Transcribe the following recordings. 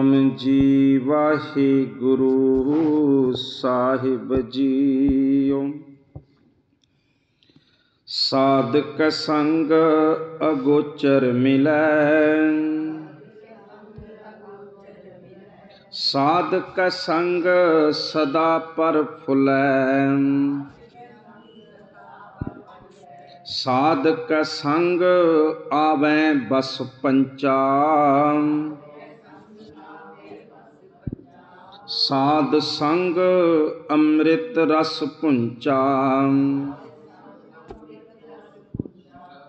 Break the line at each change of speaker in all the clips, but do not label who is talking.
ਸਤਨਾਮ ਜੀ ਵਾਹਿਗੁਰੂ ਸਾਹਿਬ ਜੀਓ। ਸਾਧਕ ਸੰਗ ਅਗੋਚਰ ਮਿਲੈ। ਸਾਧਕ ਸੰਗ ਸਦਾ ਪਰ ਫੁਲੈ। ਸਾਧਕ ਸੰਗ ਆਵੈ ਬਸ ਪੰਚਾ। ਸਾਧ ਸੰਗ ਅੰਮ੍ਰਿਤ ਰਸ ਪੁੰਚਾ।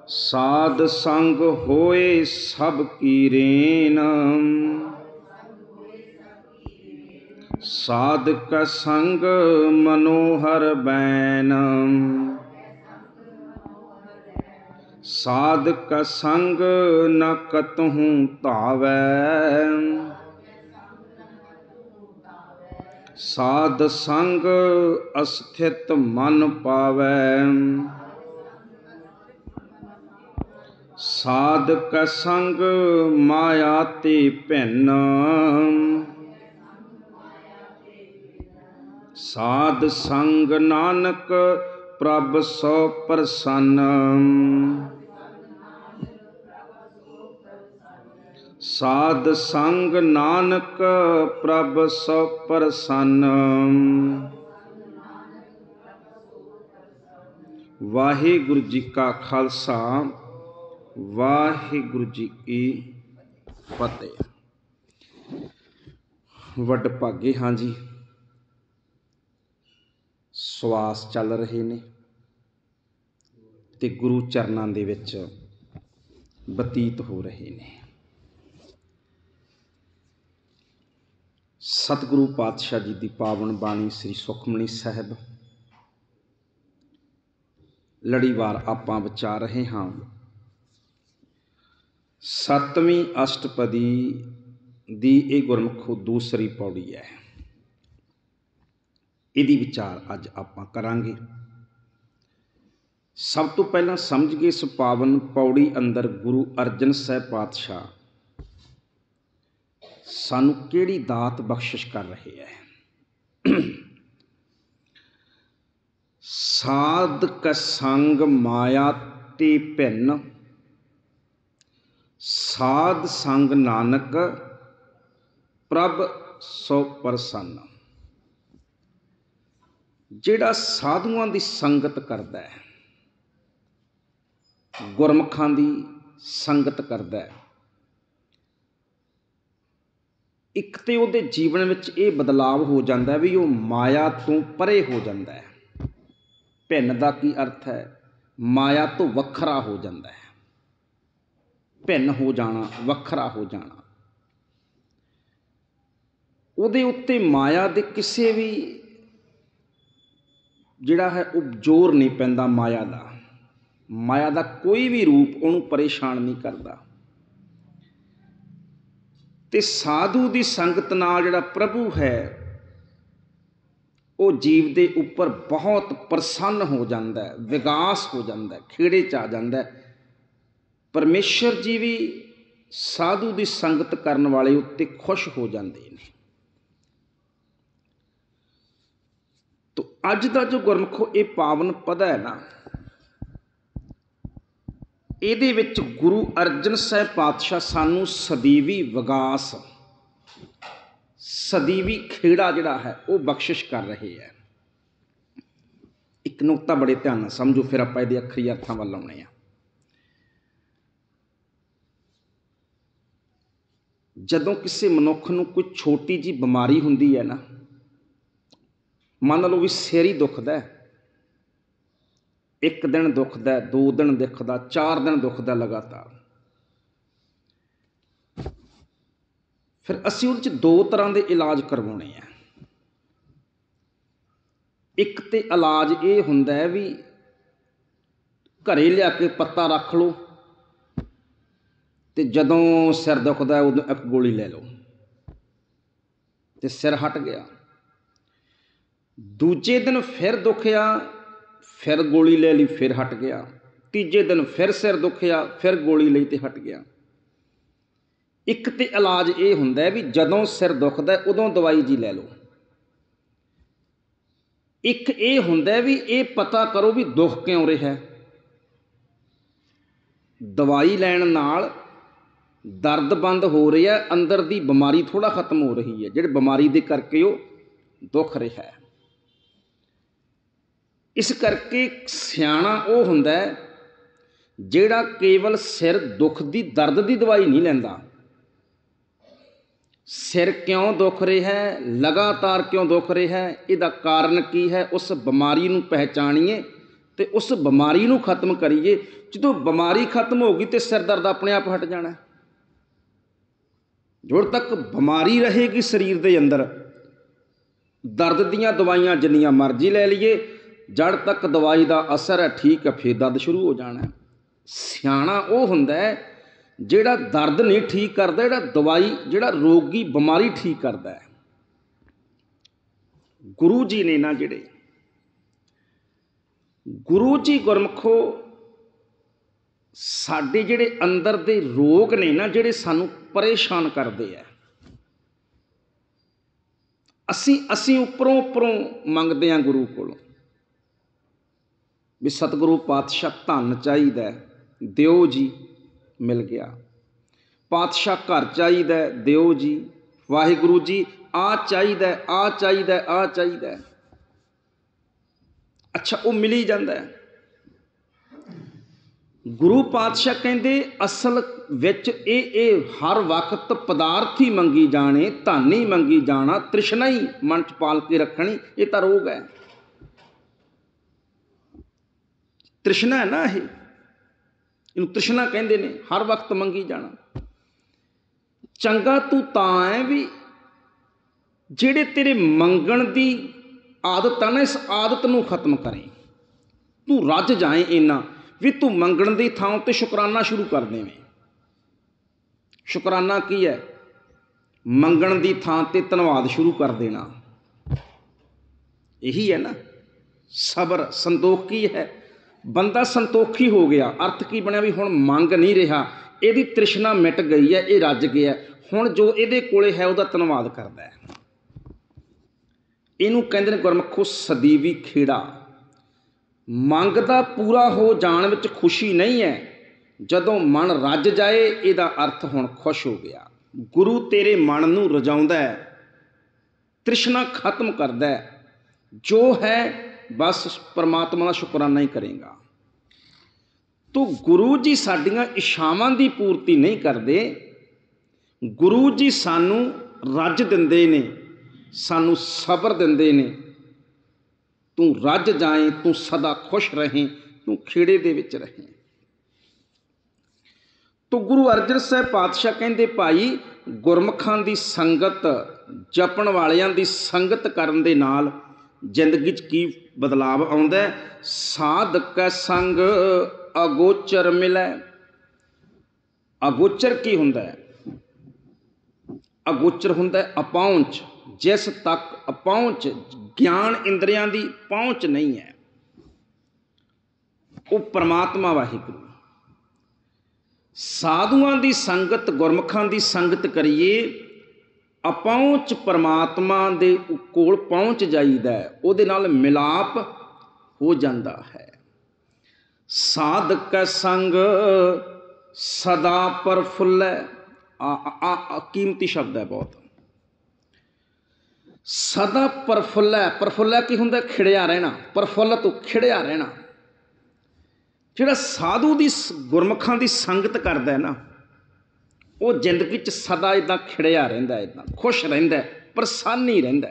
ਸਾਧ ਸੰਗ ਹੋਏ ਸਭ ਕੀ ਰੇਨ। ਸਾਧਕ ਸੰਗ ਮਨੋਹਰ ਬੈਨ। ਸਾਧਕ ਸੰਗ ਨ ਕਤਹੂ ਧਾਵੈ। ਸਾਧ ਸੰਗ ਅਸਥਿਤ ਮਨ ਪਾਵੈ। ਸਾਧਕ ਸੰਗ ਮਾਇਆ ਤੇ ਭਿੰਨ। ਸਾਧ ਸੰਗ ਨਾਨਕ ਪ੍ਰਭ ਸੋ ਪ੍ਰਸੰਨ। ਸਾਧ ਸੰਗ ਨਾਨਕ ਪ੍ਰਭ ਸੋ ਪ੍ਰਸੰਨ। ਵਾਹਿਗੁਰੂ ਜੀ ਕਾ ਖਾਲਸਾ, ਵਾਹਿਗੁਰੂ ਜੀ ਕੀ ਫਤਿਹ। ਵੱਡ ਭਾਗੇ, ਹਾਂ ਜੀ। ਸਵਾਸ ਚੱਲ ਰਹੇ ਨੇ ਤੇ ਗੁਰੂ ਚਰਨਾਂ ਦੇ ਵਿੱਚ ਬਤੀਤ ਹੋ ਰਹੇ ਨੇ। ਸਤਿਗੁਰੂ ਪਾਤਸ਼ਾਹ ਜੀ ਦੀ ਪਾਵਨ ਬਾਣੀ ਸ੍ਰੀ ਸੁਖਮਣੀ ਸਾਹਿਬ। ਲੜੀਵਾਰ ਆਪਾਂ ਵਿਚਾਰ ਰਹੇ ਹਾਂ। ਸਤਵੀਂ ਅਸ਼ਟਪਦੀ ਦੀ ਇਹ ਗੁਰਮੁਖੋ ਦੂਸਰੀ ਪੌੜੀ ਹੈ। ਇਹਦੀ ਵਿਚਾਰ ਅੱਜ ਆਪਾਂ ਕਰਾਂਗੇ। ਸਭ ਤੋਂ ਪਹਿਲਾਂ ਸਮਝ ਗਏ ਇਸ ਪਾਵਨ ਪੌੜੀ ਅੰਦਰ ਗੁਰੂ ਅਰਜਨ ਸਾਹਿਬ ਪਾਤਸ਼ਾਹ ਸਾਨੂੰ ਕਿਹੜੀ ਦਾਤ ਬਖਸ਼ਿਸ਼ ਕਰ ਰਹੇ ਹੈ? ਸਾਧਕ ਸੰਗ ਮਾਇਆ ਤੇ ਭਿੰਨ। ਸਾਧ ਸੰਗ ਨਾਨਕ, ਪ੍ਰਭ ਸੋ ਪ੍ਰਸੰਨ। ਜਿਹੜਾ ਸਾਧੂਆਂ ਦੀ ਸੰਗਤ ਕਰਦਾ ਹੈ, ਗੁਰਮਖਾਂ ਦੀ ਸੰਗਤ ਕਰਦਾ ਹੈ ਇੱਕ ਤਾਂ ਉਹਦੇ ਜੀਵਨ ਵਿੱਚ ਇਹ ਬਦਲਾਵ ਹੋ ਜਾਂਦਾ ਵੀ ਉਹ ਮਾਇਆ ਤੋਂ ਪਰੇ ਹੋ ਜਾਂਦਾ ਭਿੰਨ ਦਾ ਕੀ ਅਰਥ ਹੈ? ਮਾਇਆ ਤੋਂ ਵੱਖਰਾ ਹੋ ਜਾਂਦਾ ਹੈ। ਭਿੰਨ ਹੋ ਜਾਣਾ, ਵੱਖਰਾ ਹੋ ਜਾਣਾ। ਉਹਦੇ ਉੱਤੇ ਮਾਇਆ ਦੇ ਕਿਸੇ ਵੀ ਜਿਹੜਾ ਹੈ ਉਹ ਜ਼ੋਰ ਨਹੀਂ ਪੈਂਦਾ ਮਾਇਆ ਦਾ। ਮਾਇਆ ਦਾ ਕੋਈ ਵੀ ਰੂਪ ਉਹਨੂੰ ਪਰੇਸ਼ਾਨ ਨਹੀਂ ਕਰਦਾ। ਤੇ ਸਾਧੂ ਦੀ ਸੰਗਤ ਨਾਲ ਜਿਹੜਾ ਪ੍ਰਭੂ ਹੈ, ਉਹ ਜੀਵ ਦੇ ਉੱਪਰ ਬਹੁਤ ਪ੍ਰਸੰਨ ਹੋ ਜਾਂਦਾ ਹੈ, ਵਿਗਾਸ ਹੋ ਜਾਂਦਾ ਹੈ, ਖੇੜੇ ਚ ਆ ਜਾਂਦਾ ਹੈ। ਪਰਮੇਸ਼ਰ ਜੀ ਵੀ ਸਾਧੂ ਦੀ ਸੰਗਤ ਕਰਨ ਵਾਲੇ ਉੱਤੇ ਖੁਸ਼ ਹੋ ਜਾਂਦੇ ਨੇ। ਤੋ ਅੱਜ ਦਾ ਜੋ ਗੁਰਮਖੋ ਇਹ ਪਾਵਨ ਪਦ ਹੈ ਨਾ ਇਹਦੇ ਵਿੱਚ ਗੁਰੂ ਅਰਜਨ ਸਾਹਿਬ ਪਾਤਸ਼ਾਹ ਸਾਨੂੰ ਸਦੀਵੀ ਵਿਗਾਸ, ਸਦੀਵੀ ਖੇੜਾ ਜਿਹੜਾ ਹੈ, ਉਹ ਬਖਸ਼ਿਸ਼ ਕਰ ਰਹੇ ਹੈ। ਇੱਕ ਨੁਕਤਾ ਬੜੇ ਧਿਆਨ ਨਾਲ ਸਮਝੋ, ਫਿਰ ਆਪਾਂ ਇਹਦੇ ਅੱਖਰੀ ਅਰਥਾਂ ਵੱਲ ਆਉਣੇ ਆ ਜਦੋਂ ਕਿਸੇ ਮਨੁੱਖ ਨੂੰ ਕੋਈ ਛੋਟੀ ਜੀ ਬਿਮਾਰੀ ਹੁੰਦੀ ਹੈ ਨਾ, ਮੰਨ ਲਓ ਵੀ ਸਿਰ ਹੀ ਦੁਖਦਾ ਹੈ ਇੱਕ ਦਿਨ ਦੁਖਦਾ, ਦੋ ਦਿਨ ਦੁਖਦਾ, ਚਾਰ ਦਿਨ ਦੁਖਦਾ ਲਗਾਤਾਰ। ਫਿਰ ਅਸੀਂ ਉਹਦੇ ਚ ਦੋ ਤਰ੍ਹਾਂ ਦੇ ਇਲਾਜ ਕਰਵਾਉਣੇ ਆ। ਇੱਕ ਤੇ ਇਲਾਜ ਇਹ ਹੁੰਦਾ ਹੈ ਵੀ ਘਰੇ ਲਿਆ ਕੇ ਪੱਤਾ ਰੱਖ ਲਓ ਤੇ ਜਦੋਂ ਸਿਰ ਦੁਖਦਾ ਉਦੋਂ ਇੱਕ ਗੋਲੀ ਲੈ ਲਓ ਤੇ ਸਿਰ ਹਟ ਗਿਆ। ਦੂਜੇ ਦਿਨ ਫਿਰ ਦੁਖਿਆ ਫਿਰ ਗੋਲੀ ਲੈ ਲਈ, ਫਿਰ ਹਟ ਗਿਆ। ਤੀਜੇ ਦਿਨ ਫਿਰ ਸਿਰ ਦੁਖਿਆ, ਫਿਰ ਗੋਲੀ ਲਈ ਤੇ ਹਟ ਗਿਆ। ਇੱਕ ਤੇ ਇਲਾਜ ਇਹ ਹੁੰਦਾ ਵੀ ਜਦੋਂ ਸਿਰ ਦੁਖਦਾ, ਉਦੋਂ ਦਵਾਈ ਜੀ ਲੈ ਲਓ। ਇੱਕ ਇਹ ਹੁੰਦਾ ਵੀ ਇਹ ਪਤਾ ਕਰੋ ਵੀ ਦੁੱਖ ਕਿਉਂ ਰਿਹਾ। ਦਵਾਈ ਲੈਣ ਨਾਲ ਦਰਦ ਬੰਦ ਹੋ ਰਿਹਾ, ਅੰਦਰ ਦੀ ਬਿਮਾਰੀ ਥੋੜਾ ਖਤਮ ਹੋ ਰਹੀ ਹੈ। ਜਿਹੜੇ ਬਿਮਾਰੀ ਦੇ ਕਰਕੇ ਉਹ ਦੁੱਖ ਰਿਹਾ। ਹੈ ਇਸ ਕਰਕੇ ਸਿਆਣਾ ਉਹ ਹੁੰਦਾ ਜਿਹੜਾ ਕੇਵਲ ਸਿਰ ਦੁੱਖ ਦੀ, ਦਰਦ ਦੀ ਦਵਾਈ ਨਹੀਂ ਲੈਂਦਾ। ਸਿਰ ਕਿਉਂ ਦੁੱਖ ਰਿਹਾ ਹੈ? ਲਗਾਤਾਰ ਕਿਉਂ ਦੁੱਖ ਰਿਹਾ ਹੈ? ਇਹਦਾ ਕਾਰਨ ਕੀ ਹੈ? ਉਸ ਬਿਮਾਰੀ ਨੂੰ ਪਹਿਚਾਣੀਏ ਤੇ ਉਸ ਬਿਮਾਰੀ ਨੂੰ ਖਤਮ ਕਰੀਏ। ਜਦੋਂ ਬਿਮਾਰੀ ਖਤਮ ਹੋ ਗਈ ਤੇ ਸਿਰ ਦਰਦ ਆਪਣੇ ਆਪ ਹਟ ਜਾਣਾ। ਜਦ ਤੱਕ ਬਿਮਾਰੀ ਰਹੇਗੀ ਸਰੀਰ ਦੇ ਅੰਦਰ, ਦਰਦ ਦੀਆਂ ਦਵਾਈਆਂ ਜਿੰਨੀਆਂ ਮਰਜ਼ੀ ਲੈ ਲਈਏ ਜੜ ਤੱਕ ਦਵਾਈ ਦਾ ਅਸਰ ਹੈ, ਠੀਕ ਹੈ, ਫੇਰ ਦਰਦ ਸ਼ੁਰੂ ਹੋ ਜਾਣਾ ਸਿਆਣਾ ਉਹ ਹੁੰਦਾ ਹੈ ਜਿਹੜਾ ਦਰਦ ਨਹੀਂ ਠੀਕ ਕਰਦਾ, ਜਿਹੜਾ ਦਵਾਈ, ਜਿਹੜਾ ਰੋਗੀ, ਬਿਮਾਰੀ ਠੀਕ ਕਰਦਾ ਹੈ। ਗੁਰੂ ਜੀ ਨੇ ਨਾ ਜਿਹੜੇ, ਗੁਰੂ ਜੀ ਗੁਰਮਖੋ, ਸਾਡੇ ਜਿਹੜੇ ਅੰਦਰ ਦੇ ਰੋਗ ਨੇ ਨਾ, ਜਿਹੜੇ ਸਾਨੂੰ ਪਰੇਸ਼ਾਨ ਕਰਦੇ ਆ, ਅਸੀਂ ਅਸੀਂ ਉੱਪਰੋਂ ਉੱਪਰੋਂ ਮੰਗਦੇ ਆ ਗੁਰੂ ਕੋਲੋਂ। ਵੀ ਸਤਿਗੁਰੂ ਪਾਤਸ਼ਾਹ ਧਨ ਚਾਹੀਦਾ ਦਿਓ ਜੀ, ਮਿਲ ਗਿਆ। ਪਾਤਸ਼ਾਹ ਘਰ ਚਾਹੀਦਾ ਦਿਓ ਜੀ, ਵਾਹਿਗੁਰੂ ਜੀ, ਆ ਚਾਹੀਦਾ ਆ ਚਾਹੀਦਾ ਆ ਚਾਹੀਦਾ ਅੱਛਾ, ਉਹ ਮਿਲੀ ਜਾਂਦਾ ਹੈ। ਗੁਰੂ ਪਾਤਸ਼ਾਹ ਕਹਿੰਦੇ, ਅਸਲ ਵਿੱਚ ਇਹ ਇਹ ਹਰ ਵਕਤ ਪਦਾਰਥ ਹੀ ਮੰਗੀ ਜਾਣੇ, ਧਨ ਹੀ ਮੰਗੀ ਜਾਣਾ, ਤ੍ਰਿਸ਼ਨਾ ਹੀ ਮਨ ਚ ਪਾਲ ਕੇ ਰੱਖਣੀ, ਇਹ ਤਾਂ ਰੋਗ ਹੈ। ਤ੍ਰਿਸ਼ਨਾ ਹੈ ਨਾ ਇਹ। ਇਹਨੂੰ ਤ੍ਰਿਸ਼ਨਾ ਕਹਿੰਦੇ ਨੇ, ਹਰ ਵਕਤ ਮੰਗੀ ਜਾਣਾ। ਚੰਗਾ ਤੂੰ ਤਾਂ ਹੈ ਵੀ ਜਿਹੜੇ ਤੇਰੇ ਮੰਗਣ ਦੀ ਆਦਤ ਆ ਨਾ, ਇਸ ਆਦਤ ਨੂੰ ਖਤਮ ਕਰੇ। ਤੂੰ ਰੱਜ ਜਾਏ ਇੰਨਾ ਵੀ ਤੂੰ ਮੰਗਣ ਦੀ ਥਾਂ ਤੇ ਸ਼ੁਕਰਾਨਾ ਸ਼ੁਰੂ ਕਰ ਦੇਵੇਂ। ਸ਼ੁਕਰਾਨਾ ਕੀ ਹੈ ਮੰਗਣ ਦੀ ਥਾਂ ਤੇ ਧੰਨਵਾਦ ਸ਼ੁਰੂ ਕਰ ਦੇਣਾ। ਇਹੀ ਹੈ ਨਾ। ਸਬਰ ਸੰਦੋਖ ਕੀ ਹੈ? ਬੰਦਾ ਸੰਤੋਖੀ ਹੋ ਗਿਆ। ਅਰਥ ਕੀ ਬਣਿਆ ਵੀ ਹੁਣ ਮੰਗ ਨਹੀਂ ਰਿਹਾ। ਇਹਦੀ ਤ੍ਰਿਸ਼ਨਾ ਮਿਟ ਗਈ ਹੈ, ਇਹ ਰੱਜ ਗਿਆ। ਹੁਣ ਜੋ ਇਹਦੇ ਕੋਲੇ ਹੈ, ਉਹਦਾ ਧੰਨਵਾਦ ਕਰਦਾ ਹੈ। ਇਹਨੂੰ ਕਹਿੰਦੇ ਨੇ ਗੁਰਮਖੋ ਸਦੀਵੀ ਖੇੜਾ। ਮੰਗ ਦਾ ਪੂਰਾ ਹੋ ਜਾਣ ਵਿੱਚ ਖੁਸ਼ੀ ਨਹੀਂ ਹੈ। ਜਦੋਂ ਮਨ ਰੱਜ ਜਾਏ, ਇਹਦਾ ਅਰਥ ਹੁਣ ਖੁਸ਼ ਹੋ ਗਿਆ। ਗੁਰੂ ਤੇਰੇ ਮਨ ਨੂੰ ਰਜਾਉਂਦਾ ਹੈ। ਤ੍ਰਿਸ਼ਨਾ ਖਤਮ ਕਰਦਾ ਹੈ। ਜੋ ਹੈ ਬਸ ਪਰਮਾਤਮਾ ਦਾ ਸ਼ੁਕਰਾਨਾ ਹੀ ਕਰੇਗਾ। ਤੋ ਗੁਰੂ ਜੀ ਸਾਡੀਆਂ ਇਸ਼ਾਵਾਂ ਦੀ ਪੂਰਤੀ ਨਹੀਂ ਕਰਦੇ, ਗੁਰੂ ਜੀ ਸਾਨੂੰ ਰੱਜ ਦਿੰਦੇ ਨੇ, ਸਾਨੂੰ ਸਬਰ ਦਿੰਦੇ ਨੇ। ਤੂੰ ਰੱਜ ਜਾਏ, ਤੂੰ ਸਦਾ ਖੁਸ਼ ਰਹੇ, ਤੂੰ ਖੇੜੇ ਦੇ ਵਿੱਚ ਰਹੇ। ਤੋ ਗੁਰੂ ਅਰਜਨ ਸਾਹਿਬ ਪਾਤਸ਼ਾਹ ਕਹਿੰਦੇ, ਭਾਈ, ਗੁਰਮਖਾਂ ਦੀ ਸੰਗਤ, ਜਪਣ ਵਾਲਿਆਂ ਦੀ ਸੰਗਤ ਕਰਨ ਦੇ ਨਾਲ ਜ਼ਿੰਦਗੀ 'ਚ ਕੀ ਬਦਲਾਵ ਆਉਂਦਾ ਸਾਧਕ ਸੰਗ, ਅਗੋਚਰ ਮਿਲੈ। ਅਗੋਚਰ ਕੀ ਹੁੰਦਾ ਹੈ? ਅਗੋਚਰ ਹੁੰਦਾ ਹੈ ਅਪਹੁੰਚ। ਜਿਸ ਤੱਕ ਅਪਹੁੰਚ, ਗਿਆਨ ਇੰਦਰੀਆਂ ਦੀ ਪਹੁੰਚ ਨਹੀਂ ਹੈ, ਉਹ ਪ੍ਰਮਾਤਮਾ ਵਾਹਿਗੁਰੂ ਸਾਧੂਆਂ ਦੀ ਸੰਗਤ, ਗੁਰਮਖਾਂ ਦੀ ਸੰਗਤ ਕਰੀਏ ਅਪਹੁੰਚ ਪਰਮਾਤਮਾ ਦੇ ਕੋਲ ਪਹੁੰਚ ਜਾਈਦਾ ਉਹਦੇ ਨਾਲ ਮਿਲਾਪ ਹੋ ਜਾਂਦਾ ਹੈ। ਸਾਧਕ ਸੰਗ ਸਦਾ ਪਰਫੁੱਲੈ ਆ ਕੀਮਤੀ ਸ਼ਬਦ ਹੈ ਬਹੁਤ। ਸਦਾ ਪਰਫੁੱਲੈ ਪਰਫੁੱਲੈ ਕੀ ਹੁੰਦਾ? ਖਿੜਿਆ ਰਹਿਣਾ ਪਰਫੁੱਲਤ ਖਿੜਿਆ ਰਹਿਣਾ। ਜਿਹੜਾ ਸਾਧੂ ਦੀ ਸ- ਗੁਰਮਖਾਂ ਦੀ ਸੰਗਤ ਕਰਦਾ ਹੈ ਨਾ ਉਹ ਜ਼ਿੰਦਗੀ 'ਚ ਸਦਾ ਇਦਾਂ ਖਿੜਿਆ ਰਹਿੰਦਾ ਹੈ ਇਦਾਂ ਖੁਸ਼ ਰਹਿੰਦਾ ਹੈ, ਪ੍ਰਸੰਨ ਹੀ ਰਹਿੰਦਾ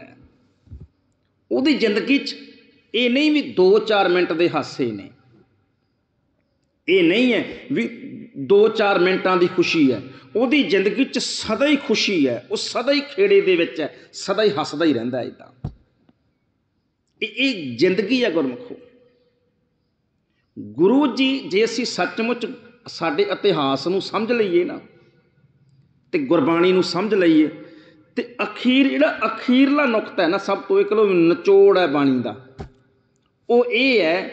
ਉਹਦੀ ਜ਼ਿੰਦਗੀ 'ਚ ਇਹ ਨਹੀਂ ਵੀ 2-4 ਮਿੰਟ ਦੇ ਹਾਸੇ ਨੇ। ਇਹ ਨਹੀਂ ਹੈ ਵੀ 2-4 ਮਿੰਟਾਂ ਦੀ ਖੁਸ਼ੀ ਹੈ। ਉਹਦੀ ਜ਼ਿੰਦਗੀ 'ਚ ਸਦਾ ਹੀ ਖੁਸ਼ੀ ਹੈ, ਉਹ ਸਦਾ ਹੀ ਖੇੜੇ ਦੇ ਵਿੱਚ ਹੈ, ਸਦਾ ਹੀ ਹੱਸਦਾ ਹੀ ਰਹਿੰਦਾ ਹੈ ਇਦਾਂ ਇਹ ਇਹ ਜ਼ਿੰਦਗੀ ਹੈ ਗੁਰਮੁਖੋ। ਗੁਰੂ ਜੀ, ਜੇ ਅਸੀਂ ਸੱਚਮੁੱਚ ਸਾਡੇ ਇਤਿਹਾਸ ਨੂੰ ਸਮਝ ਲਈਏ ਨਾ ਤੇ ਗੁਰਬਾਣੀ ਨੂੰ ਸਮਝ ਲਈਏ। ਤੇ ਅਖੀਰ, ਜਿਹੜਾ ਅਖੀਰਲਾ ਨੁਕਤਾ ਹੈ ਨਾ, ਸਭ ਤੋਂ ਇੱਕ ਲੋ ਨਿਚੋੜ ਹੈ ਬਾਣੀ ਦਾ। ਉਹ ਇਹ ਹੈ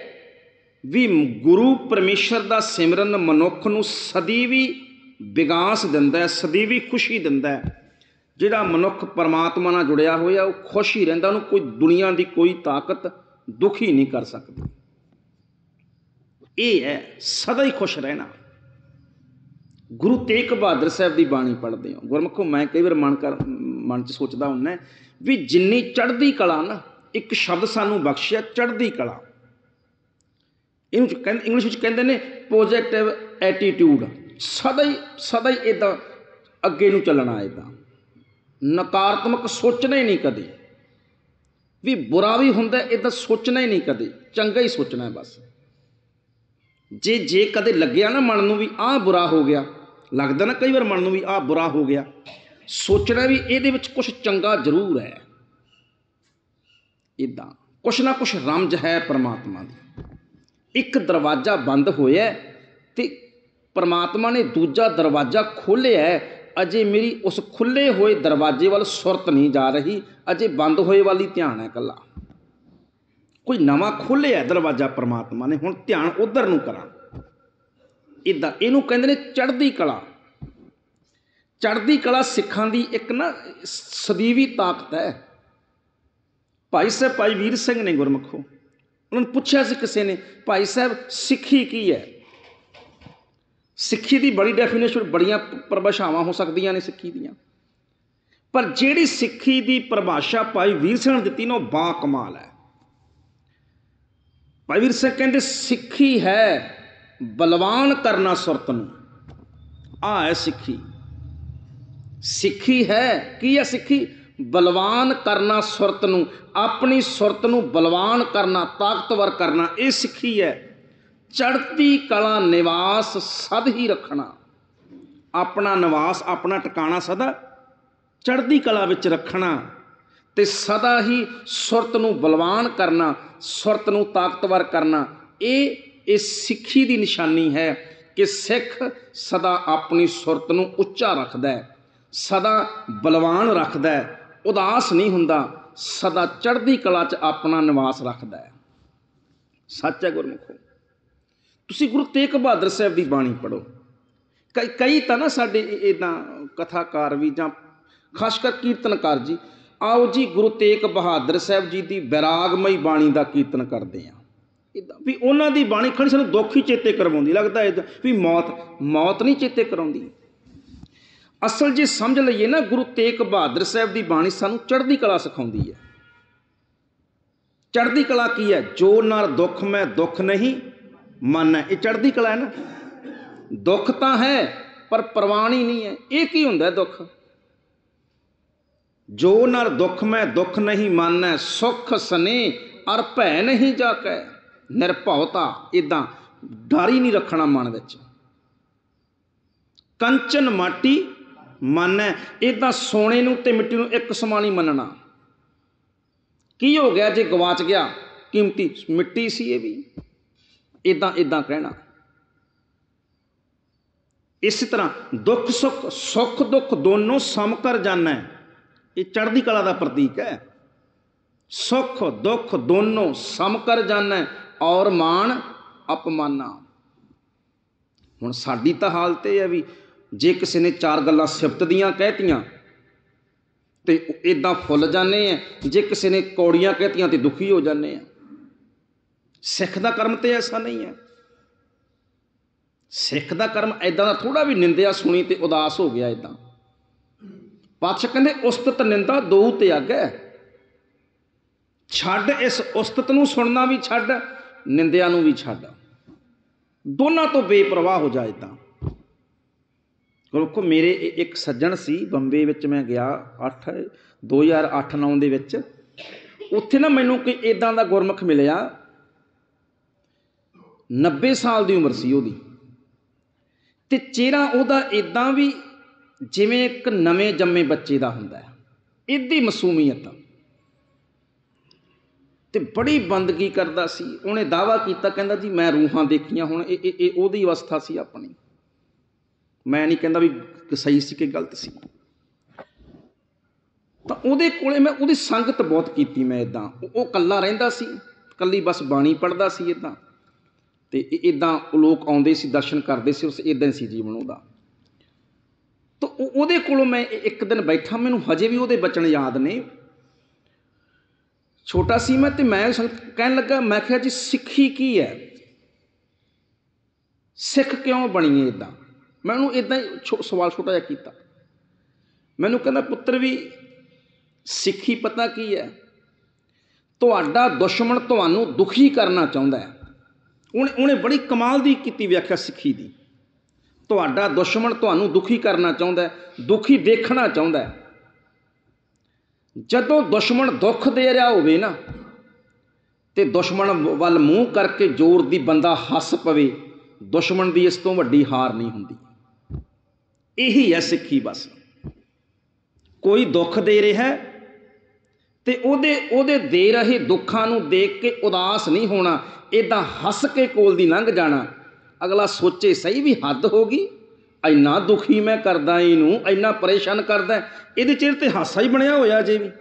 ਵੀ ਗੁਰੂ ਪਰਮੇਸ਼ਰ ਦਾ ਸਿਮਰਨ ਮਨੁੱਖ ਨੂੰ ਸਦੀ ਵੀ ਵਿਗਾਸ ਦਿੰਦਾ ਹੈ ਸਦੀਵੀ ਖੁਸ਼ੀ ਦਿੰਦਾ ਹੈ। ਜਿਹੜਾ ਮਨੁੱਖ ਪਰਮਾਤਮਾ ਨਾਲ ਜੁੜਿਆ ਹੋਇਆ, ਉਹ ਖੁਸ਼ ਹੀ ਰਹਿੰਦਾ, ਉਹਨੂੰ ਕੋਈ ਦੁਨੀਆ ਦੀ ਕੋਈ ਤਾਕਤ ਦੁਖੀ ਨਹੀਂ ਕਰ ਸਕਦੀ। ਇਹ ਹੈ, ਸਦਾ ਹੀ ਖੁਸ਼ ਰਹਿਣਾ। ਗੁਰੂ ਤੇਗ ਬਹਾਦਰ ਸਾਹਿਬ ਦੀ ਬਾਣੀ ਪੜ੍ਹਦੇ ਹਾਂ। ਗੁਰਮੁਖੋ, ਮੈਂ ਕਈ ਵਾਰ ਮਨ ਕਰ ਮਨ 'ਚ ਸੋਚਦਾ ਹੁੰਨਾ ਵੀ ਜਿੰਨੀ ਚੜ੍ਹਦੀ ਕਲਾ ਨਾ, ਇੱਕ ਸ਼ਬਦ ਸਾਨੂੰ ਬਖਸ਼ਿਆ ਚੜ੍ਹਦੀ ਕਲਾ। ਇਹਨੂੰ ਕਹਿੰਦੇ ਇੰਗਲਿਸ਼ ਵਿੱਚ ਕਹਿੰਦੇ ਨੇ ਪੋਜ਼ਿਟਿਵ ਐਟੀਟਿਊਡ ਸਦਾ ਹੀ ਸਦਾ ਹੀ ਇਦਾਂ ਅੱਗੇ ਨੂੰ ਚੱਲਣਾ ਇਦਾਂ ਨਕਾਰਾਤਮਕ ਸੋਚਣਾ ਹੀ ਨਹੀਂ ਕਦੇ। ਵੀ ਬੁਰਾ ਵੀ ਹੁੰਦਾ ਇਦਾਂ ਸੋਚਣਾ ਹੀ ਨਹੀਂ ਕਦੇ। ਚੰਗਾ ਹੀ ਸੋਚਣਾ ਬਸ। ਜੇ ਜੇ ਕਦੇ ਲੱਗਿਆ ਨਾ ਮਨ ਨੂੰ ਵੀ ਆਹ ਬੁਰਾ ਹੋ ਗਿਆ ਲੱਗਦਾ ਨਾ ਕਈ ਵਾਰ ਮਨ ਨੂੰ ਵੀ ਆਹ ਬੁਰਾ ਹੋ ਗਿਆ। ਸੋਚਣਾ ਵੀ ਇਹਦੇ ਵਿੱਚ ਕੁਝ ਚੰਗਾ ਜ਼ਰੂਰ ਹੈ। ਇਦਾਂ ਕੁਛ ਨਾ ਕੁਛ ਰਮਜ ਹੈ ਪਰਮਾਤਮਾ ਦੀ। ਇੱਕ ਦਰਵਾਜ਼ਾ ਬੰਦ ਹੋਇਆ ਤੇ ਪਰਮਾਤਮਾ ਨੇ ਦੂਜਾ ਦਰਵਾਜ਼ਾ ਖੋਲ੍ਹਿਆ ਅਜੇ ਮੇਰੀ ਉਸ ਖੁੱਲੇ ਹੋਏ ਦਰਵਾਜ਼ੇ ਵੱਲ ਸੁਰਤ ਨਹੀਂ ਜਾ ਰਹੀ। ਅਜੇ ਬੰਦ ਹੋਏ ਵਾਲੀ ਧਿਆਨ ਹੈ ਕੱਲਾ ਕੋਈ ਨਵਾਂ ਖੋਲ੍ਹਿਆ ਦਰਵਾਜ਼ਾ ਪਰਮਾਤਮਾ ਨੇ, ਹੁਣ ਧਿਆਨ ਉਧਰ ਨੂੰ ਕਰਾਂ। ਇਦਾਂ, ਇਹਨੂੰ ਕਹਿੰਦੇ ਨੇ ਚੜ੍ਹਦੀ ਕਲਾ। ਚੜ੍ਹਦੀ ਕਲਾ ਸਿੱਖਾਂ ਦੀ ਇੱਕ ਨਾ ਸਦੀਵੀ ਤਾਕਤ ਹੈ। ਭਾਈ ਸਾਹਿਬ, ਭਾਈ ਵੀਰ ਸਿੰਘ ਨੇ ਗੁਰਮਖੋ, ਉਹਨਾਂ ਨੂੰ ਪੁੱਛਿਆ ਸੀ ਕਿਸੇ ਨੇ, ਭਾਈ ਸਾਹਿਬ, ਸਿੱਖੀ ਕੀ ਹੈ? ਸਿੱਖੀ ਦੀ ਬੜੀ ਡੈਫੀਨੇਸ਼ਨ ਬੜੀਆਂ ਪਰਿਭਾਸ਼ਾਵਾਂ ਹੋ ਸਕਦੀਆਂ ਨੇ ਸਿੱਖੀ ਦੀਆਂ। ਪਰ ਜਿਹੜੀ ਸਿੱਖੀ ਦੀ ਪਰਿਭਾਸ਼ਾ ਭਾਈ ਵੀਰ ਸਿੰਘ ਨੇ ਦਿੱਤੀ ਨਾ, ਉਹ ਬਾ ਕਮਾਲ ਹੈ। ਭਾਈ ਵੀਰ ਸਿੰਘ ਕਹਿੰਦੇ, ਸਿੱਖੀ ਹੈ ਬਲਵਾਨ ਕਰਨਾ ਸੁਰਤ ਨੂੰ। ਆ ਹੈ ਸਿੱਖੀ। ਸਿੱਖੀ ਹੈ, ਕੀ ਹੈ ਸਿੱਖੀ? ਬਲਵਾਨ ਕਰਨਾ ਸੁਰਤ ਨੂੰ, ਆਪਣੀ ਸੁਰਤ ਨੂੰ ਬਲਵਾਨ ਕਰਨਾ, ਤਾਕਤਵਰ ਕਰਨਾ, ਇਹ ਸਿੱਖੀ ਹੈ। ਚੜ੍ਹਦੀ ਕਲਾ ਨਿਵਾਸ ਸਦ ਹੀ ਰੱਖਣਾ। ਆਪਣਾ ਨਿਵਾਸ, ਆਪਣਾ ਟਿਕਾਣਾ ਸਦਾ। ਚੜ੍ਹਦੀ ਕਲਾ ਵਿੱਚ ਰੱਖਣਾ ਤੇ ਸਦਾ ਹੀ ਸੁਰਤ ਨੂੰ ਬਲਵਾਨ ਕਰਨਾ, ਸੁਰਤ ਨੂੰ ਤਾਕਤਵਰ ਕਰਨਾ, ਇਹ ਇਹ ਸਿੱਖੀ ਦੀ ਨਿਸ਼ਾਨੀ ਹੈ ਕਿ ਸਿੱਖ ਸਦਾ ਆਪਣੀ ਸੁਰਤ ਨੂੰ ਉੱਚਾ ਰੱਖਦਾ ਹੈ, ਸਦਾ ਬਲਵਾਨ ਰੱਖਦਾ ਹੈ, ਉਦਾਸ ਨਹੀਂ ਹੁੰਦਾ, ਸਦਾ ਚੜ੍ਹਦੀ ਕਲਾ 'ਚ ਆਪਣਾ ਨਿਵਾਸ ਰੱਖਦਾ ਹੈ। ਸੱਚ ਹੈ ਗੁਰਮੁਖੋ, ਤੁਸੀਂ ਗੁਰੂ ਤੇਗ ਬਹਾਦਰ ਸਾਹਿਬ ਦੀ ਬਾਣੀ ਪੜੋ ਕਈ ਕਈ ਤਾਂ ਨਾ ਸਾਡੇ ਇਦਾਂ ਕਥਾਕਾਰ ਵੀ ਜਾਂ ਖਾਸ ਕਰ ਕੀਰਤਨਕਾਰ ਜੀ, ਆਓ ਜੀ ਗੁਰੂ ਤੇਗ ਬਹਾਦਰ ਸਾਹਿਬ ਜੀ ਦੀ ਵਿਰਾਗਮਈ ਬਾਣੀ ਦਾ ਕੀਰਤਨ ਕਰਦੇ ਆ ਇਦਾਂ ਵੀ ਉਹਨਾਂ ਦੀ ਬਾਣੀ ਖੜੀ ਸਾਨੂੰ ਦੁੱਖ ਹੀ ਚੇਤੇ ਕਰਵਾਉਂਦੀ, ਲੱਗਦਾ ਇਦਾਂ ਵੀ ਮੌਤ ਮੌਤ ਨਹੀਂ ਚੇਤੇ ਕਰਾਉਂਦੀ। ਅਸਲ ਜੇ ਸਮਝ ਲਈਏ ਨਾ, ਗੁਰੂ ਤੇਗ ਬਹਾਦਰ ਸਾਹਿਬ ਦੀ ਬਾਣੀ ਸਾਨੂੰ ਚੜ੍ਹਦੀ ਕਲਾ ਸਿਖਾਉਂਦੀ ਹੈ। ਚੜ੍ਹਦੀ ਕਲਾ ਕੀ ਹੈ? ਜੋ ਨਾਲ ਦੁੱਖ ਮੈਂ ਦੁੱਖ ਨਹੀਂ ਮਨ। ਹੈ ਇਹ ਚੜ੍ਹਦੀ ਕਲਾ ਹੈ ਨਾ। ਦੁੱਖ ਤਾਂ ਹੈ, ਪਰ ਪ੍ਰਵਾਣੀ ਨਹੀਂ ਹੈ। ਇਹ ਕੀ ਹੁੰਦਾ ਦੁੱਖ? ਜੋ ਨਰ ਦੁੱਖ ਮੈਂ ਦੁੱਖ ਨਹੀਂ ਮੰਨੈ, ਸੁਖ ਸਨੇ ਅਰ ਭੈ ਨਹੀਂ ਜਾਕੈ। ਨਿਰਭਉਤਾ ਇਦਾਂ ਡਰ ਹੀ ਨਹੀਂ ਰੱਖਣਾ ਮਨ ਵਿੱਚ। ਕੰਚਨ ਮਾਟੀ ਮੰਨੈ ਇਦਾਂ ਸੋਨੇ ਨੂੰ ਤੇ ਮਿੱਟੀ ਨੂੰ ਇੱਕ ਸਮਾਨ ਹੀ ਮੰਨਣਾ। ਕੀ ਹੋ ਗਿਆ ਜੇ ਗਵਾਚ ਗਿਆ? ਕੀਮਤੀ ਮਿੱਟੀ ਸੀ ਇਹ ਵੀ। ਇਦਾਂ ਇਦਾਂ ਕਹਿਣਾ। ਇਸੇ ਤਰ੍ਹਾਂ ਦੁੱਖ ਸੁੱਖ ਸੁੱਖ ਦੁੱਖ ਦੋਨੋਂ ਸਮ ਕਰ ਜਾਣਾ ਇਹ ਚੜ੍ਹਦੀ ਕਲਾ ਦਾ ਪ੍ਰਤੀਕ ਹੈ। ਸੁੱਖ, ਦੁੱਖ ਦੋਨੋਂ ਸਮ ਕਰ ਜਾਣਾ ਔਰ ਮਾਨ ਅਪਮਾਨਾ। ਹੁਣ ਸਾਡੀ ਤਾਂ ਹਾਲਤ ਇਹ ਹੈ ਵੀ ਜੇ ਕਿਸੇ ਨੇ ਚਾਰ ਗੱਲਾਂ ਸਿਫਤ ਦੀਆਂ ਕਹਿਤੀਆਂ ਤੇ ਇਦਾਂ ਫੁੱਲ ਜਾਂਦੇ ਆ, ਜੇ ਕਿਸੇ ਨੇ ਕੌੜੀਆਂ ਕਹਿਤੀਆਂ ਤੇ ਦੁਖੀ ਹੋ ਜਾਂਦੇ ਆ। ਸਿੱਖ ਦਾ ਕਰਮ ਤੇ ਐਸਾ ਨਹੀਂ ਹੈ। ਸਿੱਖ ਦਾ ਕਰਮ ਐਦਾਂ ਦਾ ਥੋੜਾ ਵੀ ਨਿੰਦਿਆ ਸੁਣੀ ਤੇ ਉਦਾਸ ਹੋ ਗਿਆ ਐਦਾਂ ਪਾਤਸ਼ਾਹ ਕਹਿੰਦੇ, ਉਸਤਤ ਨਿੰਦਾ ਦੋ ਤੇ ਅੱਗੇ ਛੱਡ ਇਸ ਉਸਤਤ ਨੂੰ ਸੁਣਨਾ ਵੀ ਛੱਡ। ਨਿੰਦਿਆ ਨੂੰ ਵੀ ਛੱਡ। ਦੋਨਾਂ ਤੋਂ ਬੇਪਰਵਾਹ ਹੋ ਜਾਏ ਤਾਂ। ਦੇਖੋ ਮੇਰੇ ਇੱਕ ਸੱਜਣ ਸੀ, ਬੰਬੇ ਵਿੱਚ ਮੈਂ ਗਿਆ 8 2008-9 ਦੇ ਵਿੱਚ। ਉੱਥੇ ਨਾ ਮੈਨੂੰ ਕੋਈ ਇਦਾਂ ਦਾ ਗੁਰਮੁਖ ਮਿਲਿਆ 90 ਸਾਲ ਦੀ ਉਮਰ ਸੀ ਉਹਦੀ। ਤੇ ਚਿਹਰਾ ਉਹਦਾ ਇਦਾਂ ਵੀ ਜਿਵੇਂ ਇੱਕ ਨਵੇਂ ਜੰਮੇ ਬੱਚੇ ਦਾ ਹੁੰਦਾ ਹੈ। ਇੱਦੀ ਮਾਸੂਮੀਅਤ ਤੇ ਬੜੀ ਬੰਦਗੀ ਕਰਦਾ ਸੀ। ਉਹਨੇ ਦਾਵਾ ਕੀਤਾ, ਕਹਿੰਦਾ ਜੀ, ਮੈਂ ਰੂਹਾਂ ਦੇਖੀਆਂ ਹੁਣ, ਇਹ ਇਹ ਉਹਦੀ ਅਵਸਥਾ ਸੀ ਆਪਣੀ। ਮੈਂ ਨਹੀਂ ਕਹਿੰਦਾ ਵੀ ਸਹੀ ਸੀ ਕਿ ਗਲਤ ਸੀ। ਤਾਂ ਉਹਦੇ ਕੋਲੇ ਮੈਂ, ਉਹਦੀ ਸੰਗਤ ਬਹੁਤ ਕੀਤੀ ਮੈਂ ਇਦਾਂ ਉਹ ਕੱਲਾ ਰਹਿੰਦਾ ਸੀ ਕੱਲੀ ਬਸ ਬਾਣੀ ਪੜਦਾ ਸੀ ਇਦਾਂ ਤੇ ਇਦਾਂ ਲੋਕ ਆਉਂਦੇ ਸੀ, ਦਰਸ਼ਨ ਕਰਦੇ ਸੀ, ਉਸ ਇਦਾਂ ਸੀ ਜੀਵਨ ਉਹਦਾ। ਤਾਂ ਉਹਦੇ ਕੋਲੋਂ ਮੈਂ ਇੱਕ ਦਿਨ ਬੈਠਾ, ਮੈਨੂੰ ਹਜੇ ਵੀ ਉਹਦੇ ਬਚਨ ਯਾਦ ਨੇ। ਛੋਟਾ ਸੀ ਮੈਂ ਤੇ ਮੈਂ ਕਹਿਣ ਲੱਗਾ, ਮੈਂ ਕਿਹਾ ਜੀ ਸਿੱਖੀ ਕੀ ਹੈ? ਸਿੱਖ ਕਿਉਂ ਬਣੀਏ ਇਦਾਂ ਮੈਂ ਉਹਨੂੰ ਇਦਾਂ ਹੀ ਛੋ- ਸਵਾਲ ਛੋਟਾ ਜਿਹਾ ਕੀਤਾ। ਮੈਨੂੰ ਕਹਿੰਦਾ, ਪੁੱਤਰ ਵੀ ਸਿੱਖੀ ਪਤਾ ਕੀ ਹੈ? ਤੁਹਾਡਾ ਦੁਸ਼ਮਣ ਤੁਹਾਨੂੰ ਦੁਖੀ ਕਰਨਾ ਚਾਹੁੰਦਾ ਹੈ। ਉਹਨੇ ਉਹਨੇ ਬੜੀ ਕਮਾਲ ਦੀ ਕੀਤੀ ਵਿਆਖਿਆ ਸਿੱਖੀ ਦੀ। ਤੁਹਾਡਾ ਦੁਸ਼ਮਣ ਤੁਹਾਨੂੰ ਦੁਖੀ ਕਰਨਾ ਚਾਹੁੰਦਾ ਹੈ, ਦੁਖੀ ਦੇਖਣਾ ਚਾਹੁੰਦਾ ਹੈ। ਜਦੋਂ ਦੁਸ਼ਮਣ ਦੁੱਖ ਦੇ ਰਿਹਾ ਹੋਵੇ ਨਾ, ਤੇ ਦੁਸ਼ਮਣ ਵੱਲ ਮੂੰਹ ਕਰਕੇ ਜ਼ੋਰ ਦੀ ਬੰਦਾ ਹੱਸ ਪਵੇ, ਦੁਸ਼ਮਣ ਦੀ ਇਸ ਤੋਂ ਵੱਡੀ ਹਾਰ ਨਹੀਂ ਹੁੰਦੀ। ਇਹੀ ਹੈ ਸਿੱਖੀ ਬਸ। ਕੋਈ ਦੁੱਖ ਦੇ ਰਿਹਾ ਹੈ, ਤੇ ਉਹਦੇ ਉਹਦੇ ਦੇ ਰਹੇ ਦੁੱਖਾਂ ਨੂੰ ਦੇਖ ਕੇ ਉਦਾਸ ਨਹੀਂ ਹੋਣਾ ਇਦਾਂ ਹੱਸ ਕੇ ਕੋਲ ਦੀ ਲੰਘ ਜਾਣਾ, ਅਗਲਾ ਸੋਚੇ ਸਹੀ ਵੀ ਹੱਦ ਹੋ ਗਈ। ਇੰਨਾ ਦੁਖੀ ਮੈਂ ਕਰਦਾ ਇਹਨੂੰ, ਇੰਨਾ ਪਰੇਸ਼ਾਨ ਕਰਦਾ, ਇਹਦੇ ਚਿਹਰੇ ਤੇ ਹਾਸਾ ਹੀ ਬਣਿਆ ਹੋਇਆ ਜੇ ਵੀ।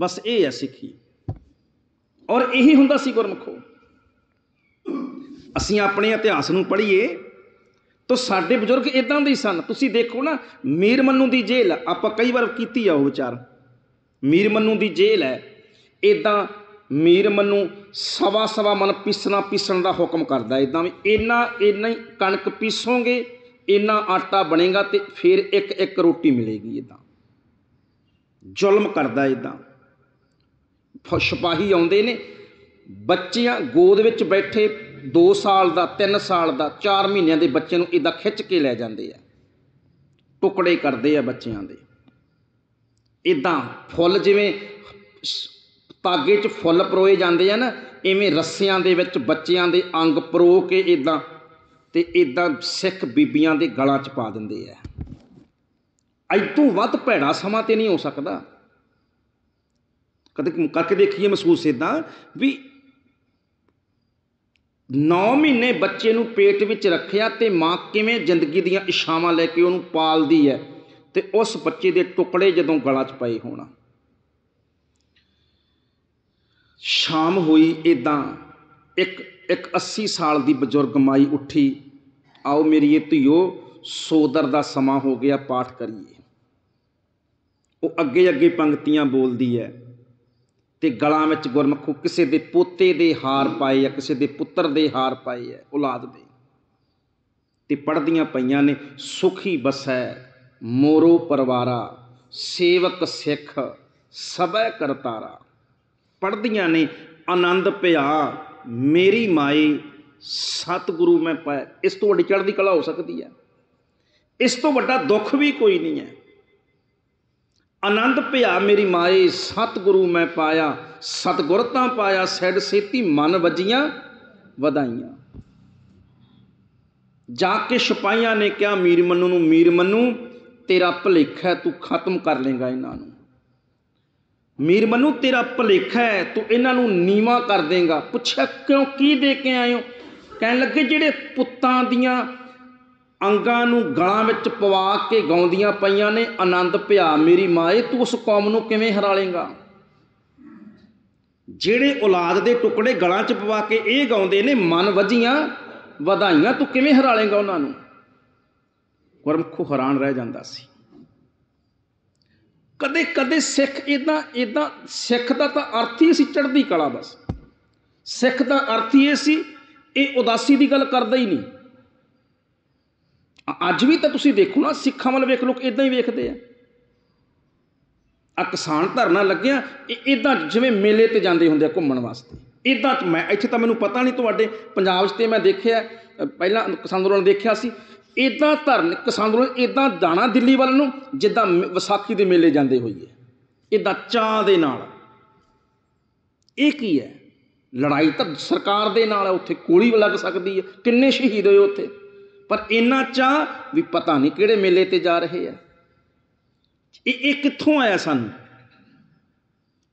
ਬਸ ਇਹ ਹੈ ਸਿੱਖੀ। ਔਰ ਇਹੀ ਹੁੰਦਾ ਸੀ ਗੁਰਮਖੋ। ਅਸੀਂ ਆਪਣੇ ਇਤਿਹਾਸ ਨੂੰ ਪੜ੍ਹੀਏ, ਤਾਂ ਸਾਡੇ ਬਜ਼ੁਰਗ ਇਦਾਂ ਦੇ ਹੀ ਸਨ। ਤੁਸੀਂ ਦੇਖੋ ਨਾ, ਮੀਰ ਮੰਨੂ ਦੀ ਜੇਲ੍ਹ, ਆਪਾਂ ਕਈ ਵਾਰ ਕੀਤੀ ਆ ਉਹ ਵਿਚਾਰ। ਮੀਰ ਮੰਨੂ ਦੀ ਜੇਲ੍ਹ ਹੈ ਇਦਾਂ ਮੀਰ ਮੰਨੂ ਸਵਾ ਸਵਾ ਮਨ ਪੀਸਣਾ ਪੀਸਣ ਦਾ ਹੁਕਮ ਕਰਦਾ। ਇਦਾਂ ਵੀ ਇੰਨਾ ਇੰਨਾ ਹੀ ਕਣਕ ਪੀਸੋਗੇ ਇੰਨਾ ਆਟਾ ਬਣੇਗਾ ਤੇ ਫਿਰ ਇੱਕ ਇੱਕ ਰੋਟੀ ਮਿਲੇਗੀ ਇਦਾਂ ਜ਼ੁਲਮ ਕਰਦਾ ਇਦਾਂ ਸਿਪਾਹੀ ਆਉਂਦੇ ਨੇ, ਬੱਚਿਆਂ ਗੋਦ ਵਿੱਚ ਬੈਠੇ 2 ਸਾਲ ਦਾ 3 ਸਾਲ ਦਾ 4 ਮਹੀਨਿਆਂ ਦੇ ਬੱਚੇ ਨੂੰ ਇਦਾਂ ਖਿੱਚ ਕੇ ਲੈ ਜਾਂਦੇ ਆ। ਟੁਕੜੇ ਕਰਦੇ ਆ ਬੱਚਿਆਂ ਦੇ। ਇਦਾਂ ਫੁੱਲ ਜਿਵੇਂ ਸ- ਤਾਗੇ 'ਚ ਫੁੱਲ ਪਰੋਏ ਜਾਂਦੇ ਆ ਨਾ, ਇਵੇਂ ਰੱਸਿਆਂ ਦੇ ਵਿੱਚ ਬੱਚਿਆਂ ਦੇ ਅੰਗ ਪਰੋ ਕੇ ਇਦਾਂ ਤੇ ਇਦਾਂ ਸਿੱਖ ਬੀਬੀਆਂ ਦੇ ਗਲਾਂ 'ਚ ਪਾ ਦਿੰਦੇ ਆ। ਅੱਜ ਤੋਂ ਵੱਧ ਭੈੜਾ ਸਮਾਂ ਤੇ ਨਹੀਂ ਹੋ ਸਕਦਾ। ਕਦੇ ਕਰਕੇ ਦੇਖੀਏ ਮਹਿਸੂਸ ਇਦਾਂ ਵੀ 9 ਮਹੀਨੇ ਬੱਚੇ ਨੂੰ ਪੇਟ ਵਿੱਚ ਰੱਖਿਆ ਤੇ ਮਾਂ ਕਿਵੇਂ ਜ਼ਿੰਦਗੀ ਦੀਆਂ ਇਸ਼ਾਵਾਂ ਲੈ ਕੇ ਉਹਨੂੰ ਪਾਲਦੀ ਹੈ ਤੇ ਉਸ ਬੱਚੇ ਦੇ ਟੁਕੜੇ ਜਦੋਂ ਗਲਾਂ 'ਚ ਪਏ ਹੋਣਾ। ਸ਼ਾਮ ਹੋਈ ਇਦਾਂ ਇੱਕ ਇੱਕ 80 ਸਾਲ ਦੀ ਬਜ਼ੁਰਗ ਮਾਈ ਉੱਠੀ, ਆਓ ਮੇਰੀਏ ਧੀਓ, ਸੋਦਰ ਦਾ ਸਮਾਂ ਹੋ ਗਿਆ, ਪਾਠ ਕਰੀਏ। ਉਹ ਅੱਗੇ ਅੱਗੇ ਪੰਕਤੀਆਂ ਬੋਲਦੀ ਹੈ ਤੇ ਗਲਾਂ ਵਿੱਚ ਗੁਰਮਖੋ ਕਿਸੇ ਦੇ ਪੋਤੇ ਦੇ ਹਾਰ ਪਾਏ ਆ ਕਿਸੇ ਦੇ ਪੁੱਤਰ ਦੇ ਹਾਰ ਪਾਏ ਆ ਔਲਾਦ ਦੇ। ਤੇ ਪੜਦੀਆਂ ਪਈਆਂ ਨੇ, ਸੁਖੀ ਬਸੈ, ਮੋਰੋ ਪਰਵਾਰਾ, ਸੇਵਕ ਸਿੱਖ, ਸਭੈ ਕਰਤਾਰਾ। ਪੜਦੀਆਂ ਨੇ, ਆਨੰਦ ਪਿਆ ਮੇਰੀ ਮਾਈ ਸਤਿਗੁਰੂ ਮੈਂ ਪਾਇਆ ਇਸ ਤੋਂ ਵੱਡੀ ਚੜ੍ਹਦੀ ਕਲਾ ਹੋ ਸਕਦੀ ਹੈ। ਇਸ ਤੋਂ ਵੱਡਾ ਦੁੱਖ ਵੀ ਕੋਈ ਨਹੀਂ ਹੈ। ਆਨੰਦ ਭਿਆ ਮੇਰੀ ਮਾਏ ਸਤਿਗੁਰੂ ਮੈਂ ਪਾਇਆ ਸਤਿਗੁਰ ਤਾਂ ਪਾਇਆ ਸੈਡ ਸੇਤੀ ਮਨ ਵੱਜੀਆਂ ਵਧਾਈਆਂ। ਜਾ ਕੇ ਸਿਪਾਹੀਆਂ ਨੇ ਕਿਹਾ ਮੀਰ ਮੰਨੂ ਨੂੰ ਮੀਰ ਮੰਨੂ ਤੇਰਾ ਭਲੇਖਾ ਹੈ, ਤੂੰ ਖਤਮ ਕਰ ਲੇਗਾ ਇਹਨਾਂ ਨੂੰ। ਮੀਰ ਮਨੂ, ਤੇਰਾ ਭਲੇਖਾ ਹੈ, ਤੂੰ ਇਹਨਾਂ ਨੂੰ ਨੀਵਾ ਕਰ ਦੇਗਾ। ਪੁੱਛਿਆ, ਕਿਉਂ, ਕੀ ਦੇ ਕੇ ਆਏ ਹੋ? ਕਹਿਣ ਲੱਗੇ, ਜਿਹੜੇ ਪੁੱਤਾਂ ਦੀਆਂ ਅੰਗਾਂ ਨੂੰ ਗਲਾਂ ਵਿੱਚ ਪਵਾ ਕੇ ਗਾਉਂਦੀਆਂ ਪਈਆਂ ਨੇ, ਆਨੰਦ ਭਿਆ, ਮੇਰੀ ਮਾਏ ਤੂੰ ਉਸ ਕੌਮ ਨੂੰ ਕਿਵੇਂ ਹਰਾ ਲੇਗਾ ਜਿਹੜੇ ਔਲਾਦ ਦੇ ਟੁਕੜੇ ਗਲਾਂ 'ਚ ਪਵਾ ਕੇ ਇਹ ਗਾਉਂਦੇ ਨੇ, ਮਨ ਵਜੀਆਂ ਵਧਾਈਆਂ, ਤੂੰ ਕਿਵੇਂ ਹਰਾ ਲੇਗਾ ਉਹਨਾਂ ਨੂੰ? ਗੁਰਮਖੋ ਹੈਰਾਨ ਰਹਿ ਜਾਂਦਾ ਸੀ। ਕਦੇ ਕਦੇ ਸਿੱਖ ਇਦਾਂ ਇਦਾਂ ਸਿੱਖ ਦਾ ਤਾਂ ਅਰਥ ਹੀ ਸੀ ਚੜ੍ਹਦੀ ਕਲਾ ਬਸ ਸਿੱਖ ਦਾ ਅਰਥ ਹੀ ਇਹ ਸੀ, ਇਹ ਉਦਾਸੀ ਦੀ ਗੱਲ ਕਰਦਾ ਹੀ ਨਹੀਂ। ਅੱਜ ਵੀ ਤਾਂ ਤੁਸੀਂ ਦੇਖੋ ਨਾ, ਸਿੱਖਾਂ ਵੱਲ ਵੇਖ ਲੋਕ ਇਦਾਂ ਹੀ ਵੇਖਦੇ ਆ। ਆ ਕਿਸਾਨ ਧਰਨਾ ਲੱਗਿਆ, ਇਹ ਇਦਾਂ ਜਿਵੇਂ ਮੇਲੇ ਤੇ ਜਾਂਦੇ ਹੁੰਦੇ ਆ ਘੁੰਮਣ ਵਾਸਤੇ। ਇਦਾਂ ਮੈਂ, ਇੱਥੇ ਤਾਂ ਮੈਨੂੰ ਪਤਾ ਨਹੀਂ ਤੁਹਾਡੇ ਪੰਜਾਬ 'ਚ ਤੇ ਮੈਂ ਦੇਖਿਆ ਪਹਿਲਾਂ ਕਿਸਾਨ ਅੰਦੋਲਨ ਦੇਖਿਆ ਸੀ ਇਦਾਂ ਧਰਨ ਕਿਸਾਨ ਅੰਦੋਲਨ ਇਦਾਂ ਜਾਣਾ ਦਿੱਲੀ ਵੱਲ ਨੂੰ, ਜਿੱਦਾਂ ਮ- ਵਿਸਾਖੀ ਦੇ ਮੇਲੇ ਜਾਂਦੇ ਹੋਈਏ। ਇਦਾਂ ਚਾਹ ਦੇ ਨਾਲ। ਇਹ ਕੀ ਹੈ? ਲੜਾਈ ਤਾਂ ਸਰਕਾਰ ਦੇ ਨਾਲ ਹੈ, ਉੱਥੇ ਗੋਲੀ ਵੀ ਲੱਗ ਸਕਦੀ ਹੈ। ਕਿੰਨੇ ਸ਼ਹੀਦ ਹੋਏ ਉੱਥੇ? ਪਰ ਇੰਨਾ ਚਾਹ ਵੀ ਪਤਾ ਨਹੀਂ ਕਿਹੜੇ ਮੇਲੇ ਤੇ ਜਾ ਰਹੇ ਆ। ਇਹ ਇਹ ਕਿੱਥੋਂ ਆਇਆ ਸਾਨੂੰ?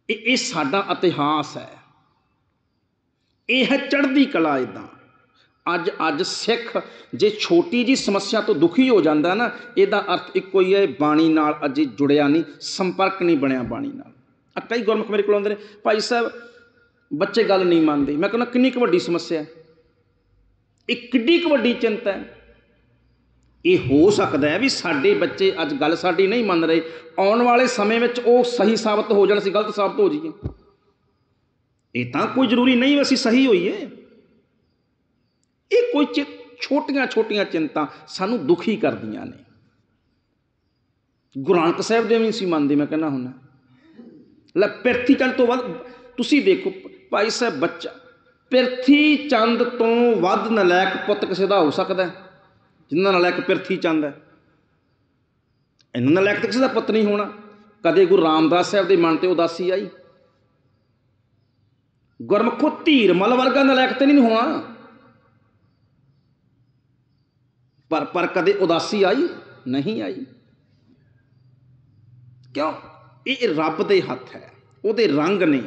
ਇਹ ਇਹ ਸਾਡਾ ਇਤਿਹਾਸ ਹੈ। ਇਹ ਹੈ ਚੜ੍ਹਦੀ ਕਲਾ ਇਦਾਂ ਅੱਜ ਅੱਜ ਸਿੱਖ ਜੇ ਛੋਟੀ ਜੀ ਸਮੱਸਿਆ ਤੋਂ ਦੁਖੀ ਹੋ ਜਾਂਦਾ ਨਾ, ਇਹਦਾ ਅਰਥ ਇੱਕੋ ਹੀ ਹੈ, ਬਾਣੀ ਨਾਲ ਅਜੇ ਜੁੜਿਆ ਨਹੀਂ, ਸੰਪਰਕ ਨਹੀਂ ਬਣਿਆ ਬਾਣੀ ਨਾਲ। ਆ ਕਈ ਗੁਰਮੁਖ ਮੇਰੇ ਕੋਲ ਆਉਂਦੇ ਨੇ, ਭਾਈ ਸਾਹਿਬ, ਬੱਚੇ ਗੱਲ ਨਹੀਂ ਮੰਨਦੇ। ਮੈਂ ਕਹਿੰਦਾ, ਕਿੰਨੀ ਕੁ ਵੱਡੀ ਸਮੱਸਿਆ ਹੈ? ਇਹ ਕਿੱਡੀ ਕੁ ਵੱਡੀ ਚਿੰਤਾ ਹੈ? ਇਹ ਹੋ ਸਕਦਾ ਹੈ ਵੀ ਸਾਡੇ ਬੱਚੇ ਅੱਜ ਗੱਲ ਸਾਡੀ ਨਹੀਂ ਮੰਨ ਰਹੇ। ਆਉਣ ਵਾਲੇ ਸਮੇਂ ਵਿੱਚ ਉਹ ਸਹੀ ਸਾਬਤ ਹੋ ਜਾਣ, ਅਸੀਂ ਗਲਤ ਸਾਬਤ ਹੋ ਜਾਈਏ। ਇਹ ਤਾਂ ਕੋਈ ਜ਼ਰੂਰੀ ਨਹੀਂ ਵੀ ਅਸੀਂ ਸਹੀ ਹੋਈਏ। ਇਹ ਕੋਈ ਛੋਟੀਆਂ ਛੋਟੀਆਂ ਚਿੰਤਾ ਸਾਨੂੰ ਦੁਖੀ ਕਰਦੀਆਂ ਨੇ। ਗੁਰੂ ਨਾਨਕ ਸਾਹਿਬ ਦੇ ਵੀ ਸੀ ਮੰਨਦੇ, ਮੈਂ ਕਹਿੰਦਾ ਹੁੰਦਾ। ਲੈ ਪਿਰਥੀ ਚੰਦ ਤੋਂ ਵੱਧ, ਤੁਸੀਂ ਦੇਖੋ, ਭਾਈ ਸਾਹਿਬ ਬੱਚਾ, ਪਿਰਥੀ ਚੰਦ ਤੋਂ ਵੱਧ ਨਲਾਇਕ ਪੁੱਤ ਕਿਸੇ ਦਾ ਹੋ ਸਕਦਾ ਜਿੰਨਾ ਨਲਾਇਕ ਪਿਰਥੀ ਚੰਦ ਹੈ। ਇਹਨਾਂ ਨਲਾਇਕ ਤਾਂ ਕਿਸੇ ਦਾ ਪੁੱਤ ਨਹੀਂ ਹੋਣਾ। ਕਦੇ ਗੁਰੂ ਰਾਮਦਾਸ ਸਾਹਿਬ ਦੇ ਮਨ ਤੇ ਉਦਾਸੀ ਆਈ? ਗੁਰਮੁਖੋ ਧੀਰ ਮਲ ਵਰਗਾ ਨਲਾਇਕ ਤੇ ਨਹੀਂ ਹੋਣਾ। ਪਰ ਪਰ ਕਦੇ ਉਦਾਸੀ ਆਈ? ਨਹੀਂ ਆਈ। ਕਿਉਂ? ਇਹ ਰੱਬ ਦੇ ਹੱਥ ਹੈ। ਉਹਦੇ ਰੰਗ ਨੇ।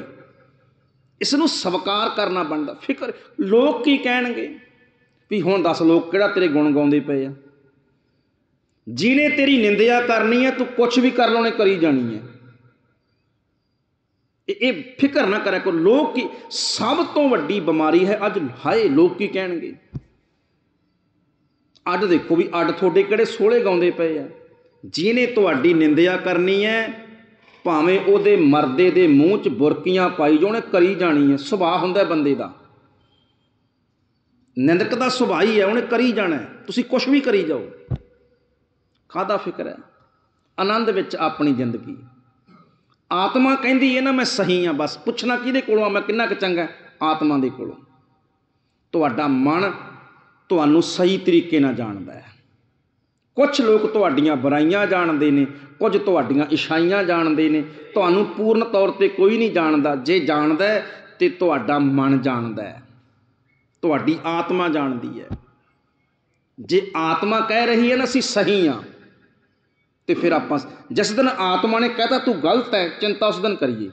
ਇਸ ਨੂੰ ਸਵਕਾਰ ਕਰਨਾ ਬਣਦਾ। ਫਿਕਰ। ਲੋਕ ਕੀ ਕਹਿਣਗੇ? ਵੀ ਹੁਣ ਦੱਸ ਲੋਕ ਕਿਹੜਾ ਤੇਰੇ ਗੁਣ ਗਾਉਂਦੇ ਪਏ ਆ? ਜਿਹਨੇ ਤੇਰੀ ਨਿੰਦਿਆ ਕਰਨੀ ਹੈ ਤੂੰ ਕੁਝ ਵੀ ਕਰ ਲਾਉਣੇ ਕਰੀ ਜਾਣੀ ਹੈ ਇਹ ਫਿਕਰ ਨਾ ਕਰਿਆ ਕੋ ਲੋਕ ਕੀ ਸਭ ਤੋਂ ਵੱਡੀ ਬਿਮਾਰੀ ਹੈ। ਅੱਜ ਹਾਏ, ਲੋਕ ਕੀ ਕਹਿਣਗੇ? ਅੱਡ ਦੇਖੋ ਵੀ ਅੱਡ ਤੁਹਾਡੇ ਕਿਹੜੇ ਸੋਹਲੇ ਗਾਉਂਦੇ ਪਏ ਆ। ਜਿਹਨੇ ਤੁਹਾਡੀ ਨਿੰਦਿਆ ਕਰਨੀ ਹੈ ਭਾਵੇਂ ਉਹਦੇ ਮਰਦੇ ਦੇ ਮੂੰਹ 'ਚ ਬੁਰਕੀਆਂ ਪਾਈ ਜਾਉਣੇ ਕਰੀ ਜਾਣੀ ਹੈ ਸੁਭਾਅ ਹੁੰਦਾ ਬੰਦੇ ਦਾ। ਨਿੰਦਕ ਦਾ ਸੁਭਾਅ ਹੀ ਹੈ ਉਹਨੇ ਕਰੀ ਜਾਣਾ ਤੁਸੀਂ ਕੁਝ ਵੀ ਕਰੀ ਜਾਓ। ਕਾਹਦਾ ਫਿਕਰ ਹੈ ਆਨੰਦ ਵਿੱਚ ਆਪਣੀ ਜ਼ਿੰਦਗੀ। ਆਤਮਾ ਕਹਿੰਦੀ ਹੈ ਨਾ, ਮੈਂ ਸਹੀ ਆ, ਬਸ ਪੁੱਛਣਾ ਕਿਹਦੇ ਕੋਲੋਂ ਆ, ਮੈਂ ਕਿੰਨਾ ਕੁ ਚੰਗਾ ਆਤਮਾ ਦੇ ਕੋਲੋਂ। ਤੁਹਾਡਾ ਮਨ ਤੁਹਾਨੂੰ ਸਹੀ ਤਰੀਕੇ ਨਾਲ ਜਾਣਦਾ ਹੈ। ਕੁਝ ਲੋਕ ਤੁਹਾਡੀਆਂ ਬੁਰਾਈਆਂ ਜਾਣਦੇ ਨੇ, ਕੁਝ ਤੁਹਾਡੀਆਂ ਇਸ਼ਾਈਆਂ ਜਾਣਦੇ ਨੇ। ਤੁਹਾਨੂੰ ਪੂਰਨ ਤੌਰ ਤੇ ਕੋਈ ਨਹੀਂ ਜਾਣਦਾ। ਜੇ ਜਾਣਦਾ ਤੇ ਤੁਹਾਡਾ ਮਨ ਜਾਣਦਾ ਹੈ। ਤੁਹਾਡੀ ਆਤਮਾ ਜਾਣਦੀ ਹੈ। ਜੇ ਆਤਮਾ ਕਹਿ ਰਹੀ ਹੈ ਨਾ, ਅਸੀਂ ਸਹੀ ਆ ਤੇ ਫਿਰ ਆਪਾਂ ਜਿਸ ਦਿਨ ਆਤਮਾ ਨੇ ਕਹਤਾ, ਤੂੰ ਗਲਤ ਹੈ, ਚਿੰਤਾ ਉਸ ਦਿਨ ਕਰੀਏ।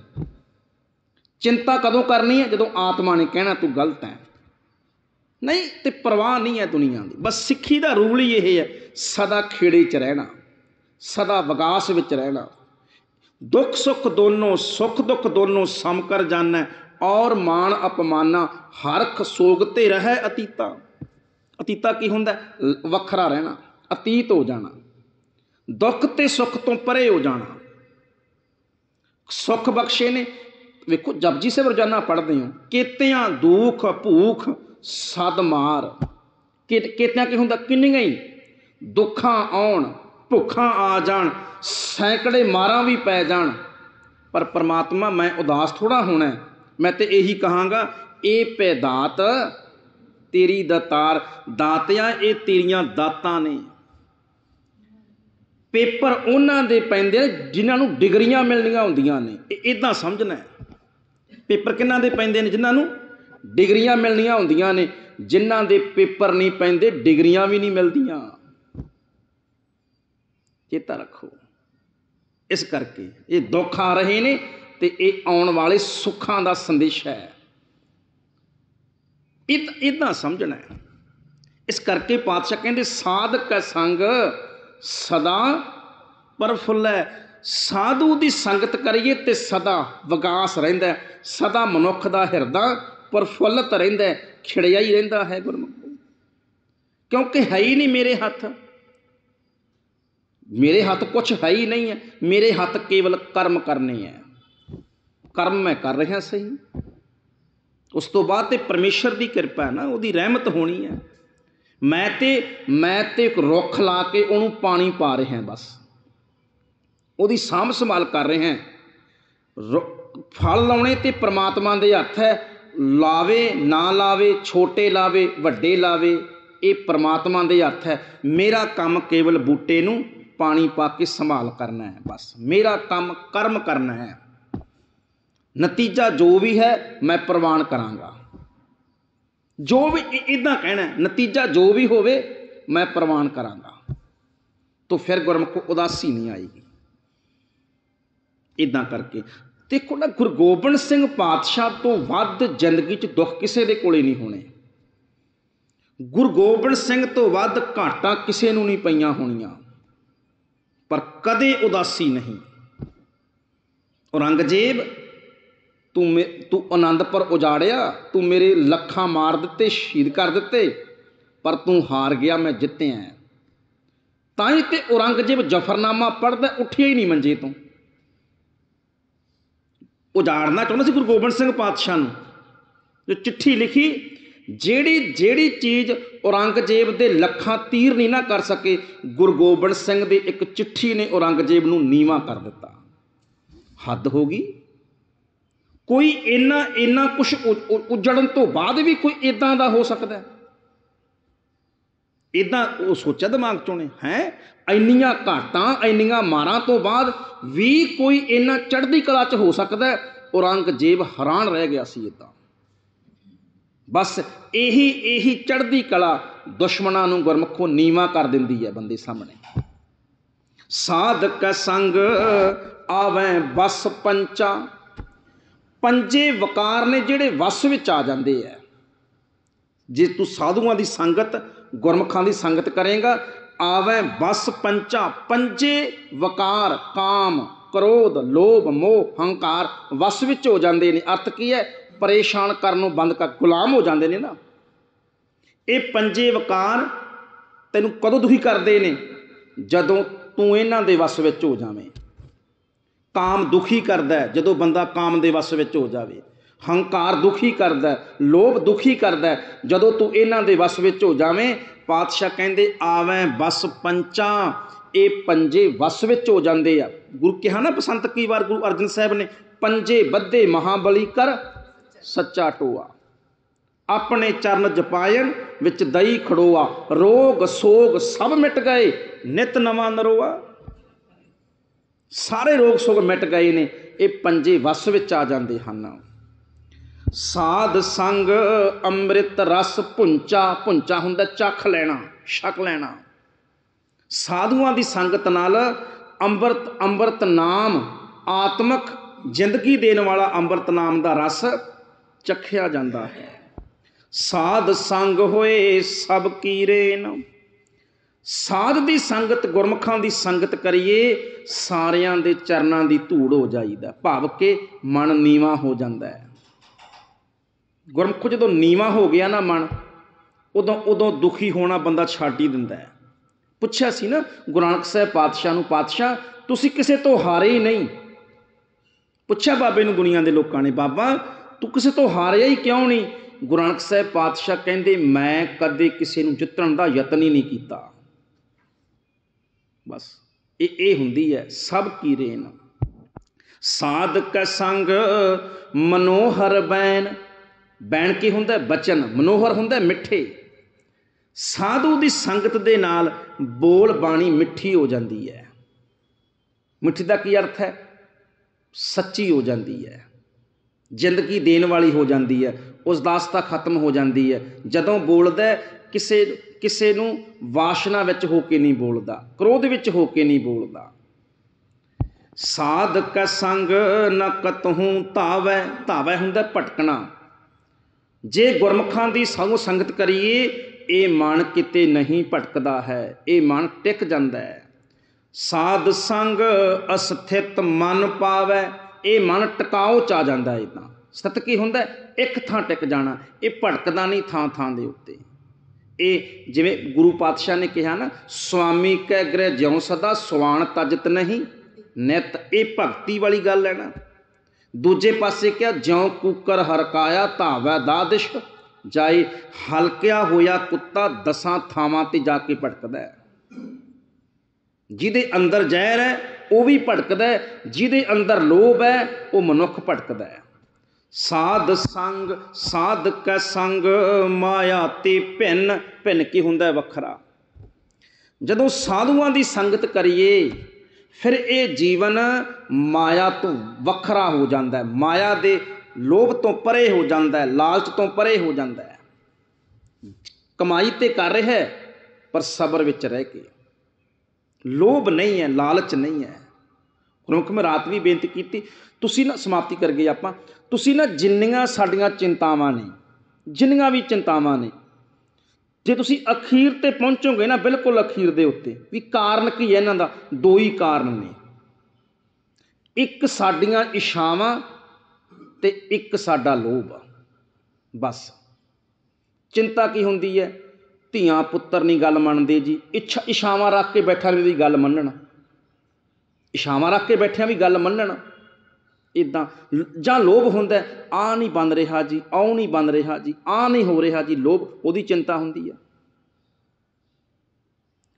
ਚਿੰਤਾ ਕਦੋਂ ਕਰਨੀ ਹੈ? ਜਦੋਂ ਆਤਮਾ ਨੇ ਕਹਿਣਾ, ਤੂੰ ਗਲਤ ਹੈ। ਨਹੀਂ, ਤੇ ਪਰਵਾਹ ਨਹੀਂ ਹੈ ਦੁਨੀਆ ਦੀ। ਬਸ ਸਿੱਖੀ ਦਾ ਰੂਲ ਹੀ ਇਹ ਹੈ, ਸਦਾ ਖੇੜੇ 'ਚ ਰਹਿਣਾ, ਸਦਾ ਵਿਕਾਸ ਵਿੱਚ ਰਹਿਣਾ। ਦੁੱਖ ਸੁੱਖ ਦੋਨੋਂ, ਸੁੱਖ ਦੁੱਖ ਦੋਨੋਂ ਸਮ ਕਰ ਜਾਣਾ, ਔਰ ਮਾਨ ਅਪਮਾਨਾ ਹਰਖ ਸੋਗ ਤੇ ਰਹਿ ਅਤੀਤਾ। ਅਤੀਤਾ ਕੀ ਹੁੰਦਾ? ਵੱਖਰਾ ਰਹਿਣਾ, ਅਤੀਤ ਹੋ ਜਾਣਾ। ਦੁੱਖ ਤੇ ਸੁੱਖ ਤੋਂ ਪਰੇ ਹੋ ਜਾਣਾ। ਸੁੱਖ ਬਖਸ਼ੇ ਨੇ। ਵੇਖੋ, ਜਪਜੀ ਸਾਹਿਬ ਰੋਜ਼ਾਨਾ ਪੜ੍ਹਦੇ ਹੋ, ਕੇਤਿਆਂ ਦੁੱਖ ਭੂਖ ਸਦ ਮਾਰ। ਕੇਤਿਆਂ ਕੀ ਹੁੰਦਾ? ਕਿੰਨੀਆਂ ਹੀ? ਦੁੱਖਾਂ ਆਉਣ, ਭੁੱਖਾਂ ਆ ਜਾਣ, ਸੈਂਕੜੇ ਮਾਰਾਂ ਵੀ ਪੈ ਜਾਣ। ਪਰ ਪ੍ਰਮਾਤਮਾ, ਮੈਂ ਉਦਾਸ ਥੋੜਾ ਹੋਣਾ ਮੈਂ ਤੇ ਇਹੀ ਕਹਾਂਗਾ, ਇਹ ਪੈਦਾਤ ਤੇਰੀ ਦਤਾਰ, ਦਾਤਿਆਂ, ਇਹ ਤੇਰੀਆਂ ਦਾਤਾਂ ਨੇ। ਪੇਪਰ ਉਹਨਾਂ ਦੇ ਪੈਂਦੇ ਜਿਨ੍ਹਾਂ ਨੂੰ ਡਿਗਰੀਆਂ ਮਿਲਣੀਆਂ ਹੁੰਦੀਆਂ ਨੇ। ਇਹ ਇਦਾਂ ਸਮਝਣਾ ਪੇਪਰ ਕਿੰਨਾਂ ਦੇ ਪੈਂਦੇ ਨੇ? ਜਿਨ੍ਹਾਂ ਨੂੰ ਡਿਗਰੀਆਂ ਮਿਲਣੀਆਂ ਹੁੰਦੀਆਂ ਨੇ, ਜਿਨ੍ਹਾਂ ਦੇ ਪੇਪਰ ਨਹੀਂ ਪੈਂਦੇ, ਡਿਗਰੀਆਂ ਵੀ ਨਹੀਂ ਮਿਲਦੀਆਂ। ਚੇਤਾ ਰੱਖੋ। ਇਸ ਕਰਕੇ ਇਹ ਦੁੱਖ ਆ ਰਹੇ ਨੇ ਤੇ ਇਹ ਆਉਣ ਵਾਲੇ ਸੁੱਖਾਂ ਦਾ ਸੰਦੇਸ਼ ਹੈ। ਇਹ ਇਦਾਂ ਸਮਝਣਾ ਹੈ। ਇਸ ਕਰਕੇ ਪਾਤਸ਼ਾਹ ਕਹਿੰਦੇ, ਸਾਧਕ ਸੰਗ, ਸਦਾ ਪਰਫੁੱਲੈ ਸਾਧੂ ਦੀ ਸੰਗਤ ਕਰੀਏ ਤੇ ਸਦਾ ਵਿਕਾਸ ਰਹਿੰਦਾ ਸਦਾ ਮਨੁੱਖ ਦਾ ਹਿਰਦਾ ਪਰਫੁੱਲਤ ਰਹਿੰਦਾ ਖਿੜਿਆ ਹੀ ਰਹਿੰਦਾ ਹੈ ਗੁਰਮੁਖ। ਕਿਉਂਕਿ ਹੈ ਹੀ ਨਹੀਂ ਮੇਰੇ ਹੱਥ। ਮੇਰੇ ਹੱਥ ਕੁਝ ਹੈ ਹੀ ਨਹੀਂ ਹੈ। ਮੇਰੇ ਹੱਥ ਕੇਵਲ ਕਰਮ ਕਰਨੇ ਹੈ। ਕਰਮ ਮੈਂ ਕਰ ਰਿਹਾ ਸਹੀ। ਉਸ ਤੋਂ ਬਾਅਦ ਤੇ ਪਰਮੇਸ਼ਰ ਦੀ ਕਿਰਪਾ ਹੈ ਨਾ, ਉਹਦੀ ਰਹਿਮਤ ਹੋਣੀ ਹੈ। ਮੈਂ ਤੇ ਮੈਂ ਤੇ ਇੱਕ ਰੁੱਖ ਲਾ ਕੇ ਉਹਨੂੰ ਪਾਣੀ ਪਾ ਰਿਹਾ ਬਸ। ਉਹਦੀ ਸਾਂਭ ਸੰਭਾਲ ਕਰ ਰਿਹਾ। ਫਲ ਲਾਉਣੇ ਤੇ ਪ੍ਰਮਾਤਮਾ ਦੇ ਹੱਥ ਹੈ। ਲਾਵੇ, ਨਾ ਲਾਵੇ, ਛੋਟੇ ਲਾਵੇ, ਵੱਡੇ ਲਾਵੇ, ਇਹ ਪਰਮਾਤਮਾ ਦੇ ਹੱਥ ਹੈ। ਮੇਰਾ ਕੰਮ ਕੇਵਲ ਬੂਟੇ ਨੂੰ ਪਾਣੀ ਪਾ ਕੇ ਸੰਭਾਲ ਕਰਨਾ ਹੈ ਬਸ। ਮੇਰਾ ਕੰਮ ਕਰਮ ਕਰਨਾ ਹੈ। ਨਤੀਜਾ ਜੋ ਵੀ ਹੈ, ਮੈਂ ਪ੍ਰਵਾਨ ਕਰਾਂਗਾ। ਜੋ ਵੀ ਇਦਾਂ ਕਹਿਣਾ ਨਤੀਜਾ ਜੋ ਵੀ ਹੋਵੇ, ਮੈਂ ਪ੍ਰਵਾਨ ਕਰਾਂਗਾ। ਤਾਂ ਫਿਰ ਗੁਰਮੁਖ ਉਦਾਸੀ ਨਹੀਂ ਆਏਗੀ। ਇਦਾਂ ਕਰਕੇ। ਦੇਖੋ ਨਾ, ਗੁਰੂ ਗੋਬਿੰਦ ਸਿੰਘ ਪਾਤਸ਼ਾਹ ਤੋਂ ਵੱਧ ਜ਼ਿੰਦਗੀ 'ਚ ਦੁੱਖ ਕਿਸੇ ਦੇ ਕੋਲੇ ਨਹੀਂ ਹੋਣੇ। ਗੁਰੂ ਗੋਬਿੰਦ ਸਿੰਘ ਤੋਂ ਵੱਧ ਘਾਟਾਂ ਕਿਸੇ ਨੂੰ ਨਹੀਂ ਪਈਆਂ ਹੋਣੀਆਂ। ਪਰ ਕਦੇ ਉਦਾਸੀ ਨਹੀਂ। ਔਰੰਗਜ਼ੇਬ, ਤੂੰ ਤੂੰ ਆਨੰਦਪੁਰ ਉਜਾੜਿਆ, ਤੂੰ ਮੇਰੇ ਲੱਖਾਂ ਮਾਰ ਦਿੱਤੇ, ਸ਼ਹੀਦ ਕਰ ਦਿੱਤੇ, ਪਰ ਤੂੰ ਹਾਰ ਗਿਆ, ਮੈਂ ਜਿੱਤਿਆ ਤਾਂ ਹੀ ਤੇ ਔਰੰਗਜ਼ੇਬ ਜਫਰਨਾਮਾ ਪੜ੍ਹਦਾ, ਉੱਠਿਆ ਹੀ ਨਹੀਂ ਮੰਜੇ ਤੋਂ। ਉਜਾੜਨਾ ਚਾਹੁੰਦਾ ਸੀ ਗੁਰੂ ਗੋਬਿੰਦ ਸਿੰਘ ਪਾਤਸ਼ਾਹ ਨੂੰ। ਜੋ ਚਿੱਠੀ ਲਿਖੀ, ਜਿਹੜੀ ਜਿਹੜੀ ਚੀਜ਼ ਔਰੰਗਜ਼ੇਬ ਦੇ ਲੱਖਾਂ ਤੀਰ ਨਹੀਂ ਨਾ ਕਰ ਸਕੇ, ਗੁਰੂ ਗੋਬਿੰਦ ਸਿੰਘ ਦੀ ਇੱਕ ਚਿੱਠੀ ਨੇ ਔਰੰਗਜ਼ੇਬ ਨੂੰ ਨੀਵਾ ਕਰ ਦਿੱਤਾ। ਹੱਦ ਹੋ ਗਈ। ਕੋਈ ਇੰਨਾ ਇੰਨਾ ਕੁਝ ਉਜੜਨ ਤੋਂ ਬਾਅਦ ਵੀ ਕੋਈ ਇਦਾਂ ਦਾ ਹੋ ਸਕਦਾ ਇਦਾਂ ਉਹ ਸੋਚਿਆ ਦਿਮਾਗ ਚੋਂ ਨੇ, ਹੈ? ਇੰਨੀਆਂ ਘਾਟਾਂ, ਇੰਨੀਆਂ ਮਾਰਾਂ ਤੋਂ ਬਾਅਦ ਵੀ ਕੋਈ ਇੰਨਾ ਚੜ੍ਹਦੀ ਕਲਾ 'ਚ ਹੋ ਸਕਦਾ ਹੈ। ਔਰੰਗਜ਼ੇਬ ਹੈਰਾਨ ਰਹਿ ਗਿਆ ਸੀ ਇਦਾਂ ਬਸ ਇਹੀ ਇਹੀ ਚੜ੍ਹਦੀ ਕਲਾ ਦੁਸ਼ਮਣਾਂ ਨੂੰ ਗੁਰਮੁਖੋਂ ਨੀਵਾ ਕਰ ਦਿੰਦੀ ਹੈ ਬੰਦੇ ਸਾਹਮਣੇ। ਸਾਧਕ ਸੰਗ ਆਵੇਂ ਬਸ ਪੰਚਾ। ਪੰਜੇ ਵਕਾਰ ਨੇ ਜਿਹੜੇ ਵਸ ਵਿੱਚ ਆ ਜਾਂਦੇ ਆ ਜੇ ਤੂੰ ਸਾਧੂਆਂ ਦੀ ਸੰਗਤ ਗੁਰਮੁਖਾਂ ਦੀ ਸੰਗਤ ਕਰੇਗਾ। ਆਵੇਂ ਬਸ ਪੰਚਾ, ਪੰਜੇ ਵਕਾਰ, ਕਾਮ, ਕ੍ਰੋਧ, ਲੋਭ, ਮੋਹ, ਹੰਕਾਰ। ਵਸ ਵਿੱਚ ਹੋ ਜਾਂਦੇ ਨੇ। ਅਰਥ ਕੀ ਹੈ? ਪਰੇਸ਼ਾਨ ਕਰਨ ਨੂੰ ਬੰਦ ਕਰ, ਗੁਲਾਮ ਹੋ ਜਾਂਦੇ ਨੇ ਨਾ। ਇਹ ਪੰਜੇ ਵਕਾਰ ਤੈਨੂੰ ਕਦੋਂ ਦੁਖੀ ਕਰਦੇ ਨੇ? ਜਦੋਂ ਤੂੰ ਇਹਨਾਂ ਦੇ ਵਸ ਵਿੱਚ ਹੋ ਜਾਵੇਂ। ਕਾਮ ਦੁਖੀ ਕਰਦਾ ਜਦੋਂ ਬੰਦਾ ਕਾਮ ਦੇ ਵਸ ਵਿੱਚ ਹੋ ਜਾਵੇ। ਹੰਕਾਰ ਦੁਖੀ ਕਰਦਾ ਲੋਭ ਦੁਖੀ ਕਰਦਾ ਜਦੋਂ ਤੂੰ ਇਹਨਾਂ ਦੇ ਵਸ ਵਿੱਚ ਹੋ ਜਾਵੇਂ, ਪਾਤਸ਼ਾਹ ਕਹਿੰਦੇ, ਆਵੇਂ ਬਸ ਪੰਚਾਂ, ਇਹ ਪੰਜੇ ਵਸ ਵਿੱਚ ਹੋ ਜਾਂਦੇ ਆ। ਗੁਰੂ ਕਿਹਾ ਨਾ ਬਸੰਤ ਕੀ ਵਾਰ ਗੁਰੂ ਅਰਜਨ ਸਾਹਿਬ ਨੇ, ਪੰਜੇ ਬੱਧੇ ਮਹਾਬਲੀ ਕਰ, ਸੱਚਾ ਟੋਆ। ਆਪਣੇ ਚਰਨ ਜਪਾਇਣ ਵਿੱਚ ਦਈ ਖੜੋਆ, ਰੋਗ ਸੋਗ ਸਭ ਮਿਟ ਗਏ, ਨਿਤ ਨਵਾਂ ਨਰੋਆ। ਸਾਰੇ ਰੋਗ ਸੋਗ ਮਿਟ ਗਏ ਨੇ, ਇਹ ਪੰਜੇ ਵਸ ਵਿੱਚ ਆ ਜਾਂਦੇ ਹਨ। ਸਾਧ ਸੰਗ ਅੰਮ੍ਰਿਤ ਰਸ ਪੁੰਚਾ ਪੁੰਚਾ ਹੁੰਦਾ ਚੱਖ ਲੈਣਾ, ਛਕ ਲੈਣਾ। ਸਾਧੂਆਂ ਦੀ ਸੰਗਤ ਨਾਲ ਅੰਮ੍ਰਿਤ ਅੰਮ੍ਰਿਤ ਨਾਮ ਆਤਮਿਕ ਜ਼ਿੰਦਗੀ ਦੇਣ ਵਾਲਾ ਅੰਮ੍ਰਿਤ ਨਾਮ ਦਾ ਰਸ ਚਖਿਆ ਜਾਂਦਾ ਹੈ। ਸਾਧ ਸੰਗ ਹੋਏ ਸਭ ਕੀਰੇਨ ਸਾਧ ਦੀ ਸੰਗਤ ਗੁਰਮੁਖਾਂ ਦੀ ਸੰਗਤ ਕਰੀਏ, ਸਾਰਿਆਂ ਦੇ ਚਰਨਾਂ ਦੀ ਧੂੜ ਹੋ ਜਾਈਦਾ। ਭਾਵ ਕਿ ਮਨ ਨੀਵਾ ਹੋ ਜਾਂਦਾ ਹੈ। ਗੁਰਮੁਖ ਜਦੋਂ ਨੀਵਾਂ ਹੋ ਗਿਆ ਨਾ ਮਨ, ਉਦੋਂ ਉਦੋਂ ਦੁਖੀ ਹੋਣਾ ਬੰਦਾ ਛੱਡ ਹੀ ਦਿੰਦਾ ਹੈ। ਪੁੱਛਿਆ ਸੀ ਨਾ ਗੁਰੂ ਨਾਨਕ ਸਾਹਿਬ ਪਾਤਸ਼ਾਹ ਨੂੰ, ਪਾਤਸ਼ਾਹ, ਤੁਸੀਂ ਕਿਸੇ ਤੋਂ ਹਾਰੇ ਹੀ ਨਹੀਂ? ਪੁੱਛਿਆ ਬਾਬੇ ਨੂੰ ਦੁਨੀਆ ਦੇ ਲੋਕਾਂ ਨੇ, ਬਾਬਾ, ਤੂੰ ਕਿਸੇ ਤੋਂ ਹਾਰਿਆ ਹੀ ਕਿਉਂ ਨਹੀਂ? ਗੁਰੂ ਨਾਨਕ ਸਾਹਿਬ ਪਾਤਸ਼ਾਹ ਕਹਿੰਦੇ, ਮੈਂ ਕਦੇ ਕਿਸੇ ਨੂੰ ਜਿੱਤਣ ਦਾ ਯਤਨ ਹੀ ਨਹੀਂ ਕੀਤਾ। ਬਸ, ਇਹ ਇਹ ਹੁੰਦੀ ਹੈ, ਸਭ ਕੀ ਰੇਨ। ਸਾਧਕ ਸੰਗ ਮਨੋਹਰ ਬੈਨ ਬੈਣਕੀ ਹੁੰਦਾ ਬਚਨ, ਮਨੋਹਰ ਹੁੰਦਾ ਮਿੱਠੇ। ਸਾਧੂ ਦੀ ਸੰਗਤ ਦੇ ਨਾਲ ਬੋਲ ਬਾਣੀ ਮਿੱਠੀ ਹੋ ਜਾਂਦੀ ਹੈ। ਮਿੱਠੀ ਦਾ ਕੀ ਅਰਥ ਹੈ? ਸੱਚੀ ਹੋ ਜਾਂਦੀ ਹੈ। ਜ਼ਿੰਦਗੀ ਦੇਣ ਵਾਲੀ ਹੋ ਜਾਂਦੀ ਹੈ। ਉਸ ਦਾਸਤਾ ਖਤਮ ਹੋ ਜਾਂਦੀ ਹੈ। ਜਦੋਂ ਬੋਲਦਾ ਕਿਸੇ ਕਿਸੇ ਨੂੰ ਵਾਸ਼ਨਾ ਵਿੱਚ ਹੋ ਕੇ ਨਹੀਂ ਬੋਲਦਾ, ਕ੍ਰੋਧ ਵਿੱਚ ਹੋ ਕੇ ਨਹੀਂ ਬੋਲਦਾ। ਸਾਧ ਸਾਧਕ ਸੰਗ ਨ ਕਤਹੂ ਧਾਵੈ ਧਾਵੈ ਹੁੰਦਾ ਭਟਕਣਾ। ਜੇ ਗੁਰਮੁਖਾਂ ਦੀ ਸਾਧੂ ਸੰਗਤ ਕਰੀਏ, ਇਹ ਮਨ ਕਿਤੇ ਨਹੀਂ ਭਟਕਦਾ ਹੈ, ਇਹ ਮਨ ਟਿਕ ਜਾਂਦਾ ਹੈ। ਸਾਧ ਸੰਗ ਅਸਥਿਤ ਮਨ ਪਾਵੈ, ਇਹ ਮਨ ਟਿਕਾਓ ਚ ਆ ਜਾਂਦਾ ਹੈ ਤਾਂ ਸਤ ਕੀ ਹੁੰਦਾ ਇੱਕ ਥਾਂ ਟਿਕ ਜਾਣਾ, ਇਹ ਭਟਕਦਾ ਨਹੀਂ ਥਾਂ ਥਾਂ ਦੇ ਉੱਤੇ। ਇਹ ਜਿਵੇਂ ਗੁਰੂ ਪਾਤਸ਼ਾਹ ਨੇ ਕਿਹਾ ਨਾ ਸੁਆਮੀ ਕੈ ਗ੍ਰਹਿ ਜਿਉ ਸਦਾ ਸੁਆਣ ਤਜਤ ਨਹੀਂ। ਨਿਤ ਇਹ ਭਗਤੀ ਵਾਲੀ ਗੱਲ ਹੈ ਨਾ। ਦੂਜੇ ਪਾਸੇ ਕਿਹਾ, ਜਿਉਂ ਕੂਕਰ ਹਰਕਾਇਆ ਧਾਵੈ ਦਾਦਿਸ਼ ਜਾਏ ਹਲਕਿਆ ਹੋਇਆ ਕੁੱਤਾ ਦਸਾਂ ਥਾਵਾਂ ਤੇ ਜਾ ਕੇ ਭਟਕਦਾ ਹੈ। ਜਿਹਦੇ ਅੰਦਰ ਜ਼ਹਿਰ ਹੈ, ਉਹ ਵੀ ਭਟਕਦਾ ਹੈ, ਜਿਹਦੇ ਅੰਦਰ ਲੋਭ ਹੈ, ਉਹ ਮਨੁੱਖ ਭਟਕਦਾ ਹੈ। ਸਾਧ ਸੰਗ, ਸਾਧ ਸਾਧਕ ਸੰਗ, ਮਾਇਆ ਤੇ ਭਿੰਨ ਭਿੰਨ ਕੀ ਹੁੰਦਾ ਵੱਖਰਾ। ਜਦੋਂ ਸਾਧੂਆਂ ਦੀ ਸੰਗਤ ਕਰੀਏ ਫਿਰ ਇਹ ਜੀਵਨ ਮਾਇਆ ਤੋਂ ਵੱਖਰਾ ਹੋ ਜਾਂਦਾ ਹੈ। ਮਾਇਆ ਦੇ ਲੋਭ ਤੋਂ ਪਰੇ ਹੋ ਜਾਂਦਾ ਹੈ, ਲਾਲਚ ਤੋਂ ਪਰੇ ਹੋ ਜਾਂਦਾ ਹੈ। ਕਮਾਈ ਤੇ ਕਰ ਰਿਹਾ ਹੈ, ਪਰ ਸਬਰ ਵਿੱਚ ਰਹਿ ਕੇ। ਲੋਭ ਨਹੀਂ ਹੈ, ਲਾਲਚ ਨਹੀਂ ਹੈ। ਗੁਰਮੁਖ ਮੈਂ ਰਾਤ ਵੀ ਬੇਨਤੀ ਕੀਤੀ, ਤੁਸੀਂ ਨਾ ਸਮਾਪਤੀ ਕਰ ਗਏ ਆਪਾਂ। ਤੁਸੀਂ ਨਾ ਜਿੰਨੀਆਂ ਸਾਡੀਆਂ ਚਿੰਤਾਵਾਂ ਨੇ, ਜਿੰਨੀਆਂ ਵੀ ਚਿੰਤਾਵਾਂ ਨੇ ਜੇ ਤੁਸੀਂ ਅਖੀਰ ਤੇ ਪਹੁੰਚੋਗੇ ਨਾ ਬਿਲਕੁਲ ਅਖੀਰ ਦੇ ਉੱਤੇ, ਵੀ ਕਾਰਨ ਕੀ ਹੈ ਇਹਨਾਂ ਦਾ? ਦੋ ਹੀ ਕਾਰਨ ਨੇ। ਇੱਕ ਸਾਡੀਆਂ ਇਸ਼ਾਵਾਂ ਤੇ ਇੱਕ ਸਾਡਾ ਲੋਭ ਆ। ਬਸ। ਚਿੰਤਾ ਕੀ ਹੁੰਦੀ ਹੈ? ਧੀਆਂ ਪੁੱਤਰ ਨਹੀਂ ਗੱਲ ਮੰਨਦੇ ਜੀ। ਇੱਛਾ ਇਸ਼ਾਵਾਂ ਰੱਖ ਕੇ ਬੈਠਾ ਵੀ ਗੱਲ ਮੰਨਣਾ। ਇਸ਼ਾਵਾਂ ਰੱਖ ਕੇ ਬੈਠਿਆਂ ਵੀ ਗੱਲ ਮੰਨਣਾ। ਇਦਾਂ ਜਾਂ ਲੋਭ ਹੁੰਦਾ ਆ ਨਹੀਂ ਬਣ ਰਿਹਾ ਜੀ, ਆਉ ਨਹੀਂ ਬਣ ਰਿਹਾ ਜੀ, ਆ ਨਹੀਂ ਹੋ ਰਿਹਾ ਜੀ, ਲੋਭ, ਉਹਦੀ ਚਿੰਤਾ ਹੁੰਦੀ ਆ।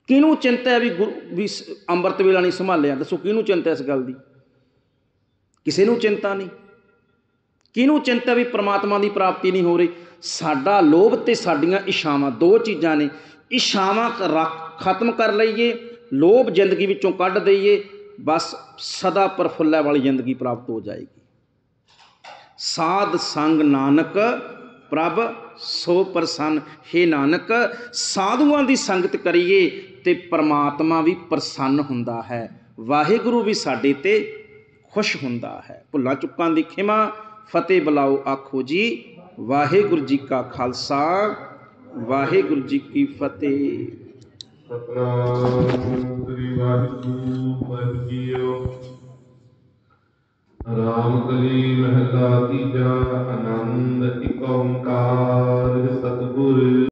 ਕਿਹਨੂੰ ਚਿੰਤਾ ਹੈ ਵੀ ਗੁਰੂ, ਵੀ ਸ- ਅੰਮ੍ਰਿਤ ਵੇਲਾ ਨਹੀਂ ਸੰਭਾਲਿਆ? ਦੱਸੋ, ਕਿਹਨੂੰ ਚਿੰਤਾ ਇਸ ਗੱਲ ਦੀ? ਕਿਸੇ ਨੂੰ ਚਿੰਤਾ ਨਹੀਂ। ਕਿਹਨੂੰ ਚਿੰਤਾ ਵੀ ਪ੍ਰਮਾਤਮਾ ਦੀ ਪ੍ਰਾਪਤੀ ਨਹੀਂ ਹੋ ਰਹੀ? ਸਾਡਾ ਲੋਭ ਤੇ ਸਾਡੀਆਂ ਇਸ਼ਾਵਾਂ ਦੋ ਚੀਜ਼ਾਂ ਨੇ। ਇਸ਼ਾਵਾਂ ਰੱਖ- ਖਤਮ ਕਰ ਲਈਏ, ਲੋਭ ਜ਼ਿੰਦਗੀ ਵਿੱਚੋਂ ਕੱਢ ਦਈਏ ਬਸ ਸਦਾ ਪ੍ਰਫੁੱਲਾ ਵਾਲੀ ਜ਼ਿੰਦਗੀ ਪ੍ਰਾਪਤ ਹੋ ਜਾਏਗੀ। ਸਾਧ ਸੰਗ ਨਾਨਕ ਪ੍ਰਭ, ਸੋ ਪ੍ਰਸੰਨ, ਹੈ ਨਾਨਕ, ਸਾਧੂਆਂ ਦੀ ਸੰਗਤ ਕਰੀਏ ਤੇ ਪ੍ਰਮਾਤਮਾ ਵੀ ਪ੍ਰਸੰਨ ਹੁੰਦਾ ਹੈ। ਵਾਹਿਗੁਰੂ ਵੀ ਸਾਡੇ ਤੇ ਖੁਸ਼ ਹੁੰਦਾ ਹੈ। ਭੁੱਲਾਂ ਚੁੱਕਾਂ ਦੀ ਖਿਮਾ, ਫਤਿਹ ਬੁਲਾਓ ਆਖੋ ਜੀ। ਵਾਹਿਗੁਰੂ ਜੀ ਕਾ ਖਾਲਸਾ, ਵਾਹਿਗੁਰੂ ਜੀ ਕੀ ਫਤਿਹ।
ਸਤਨਾਮ ਸ੍ਰੀ ਵਾਹਿਗੁਰੂ ਵਾਹਿਗੁਰੂ ਜੀਓ ਰਾਮ ਕਲੀ ਮਹਿਲਾ ਤੀਜਾ ਆਨੰਦ ਇਕ ਓੰਕਾਰ ਸਤਿਗੁਰ।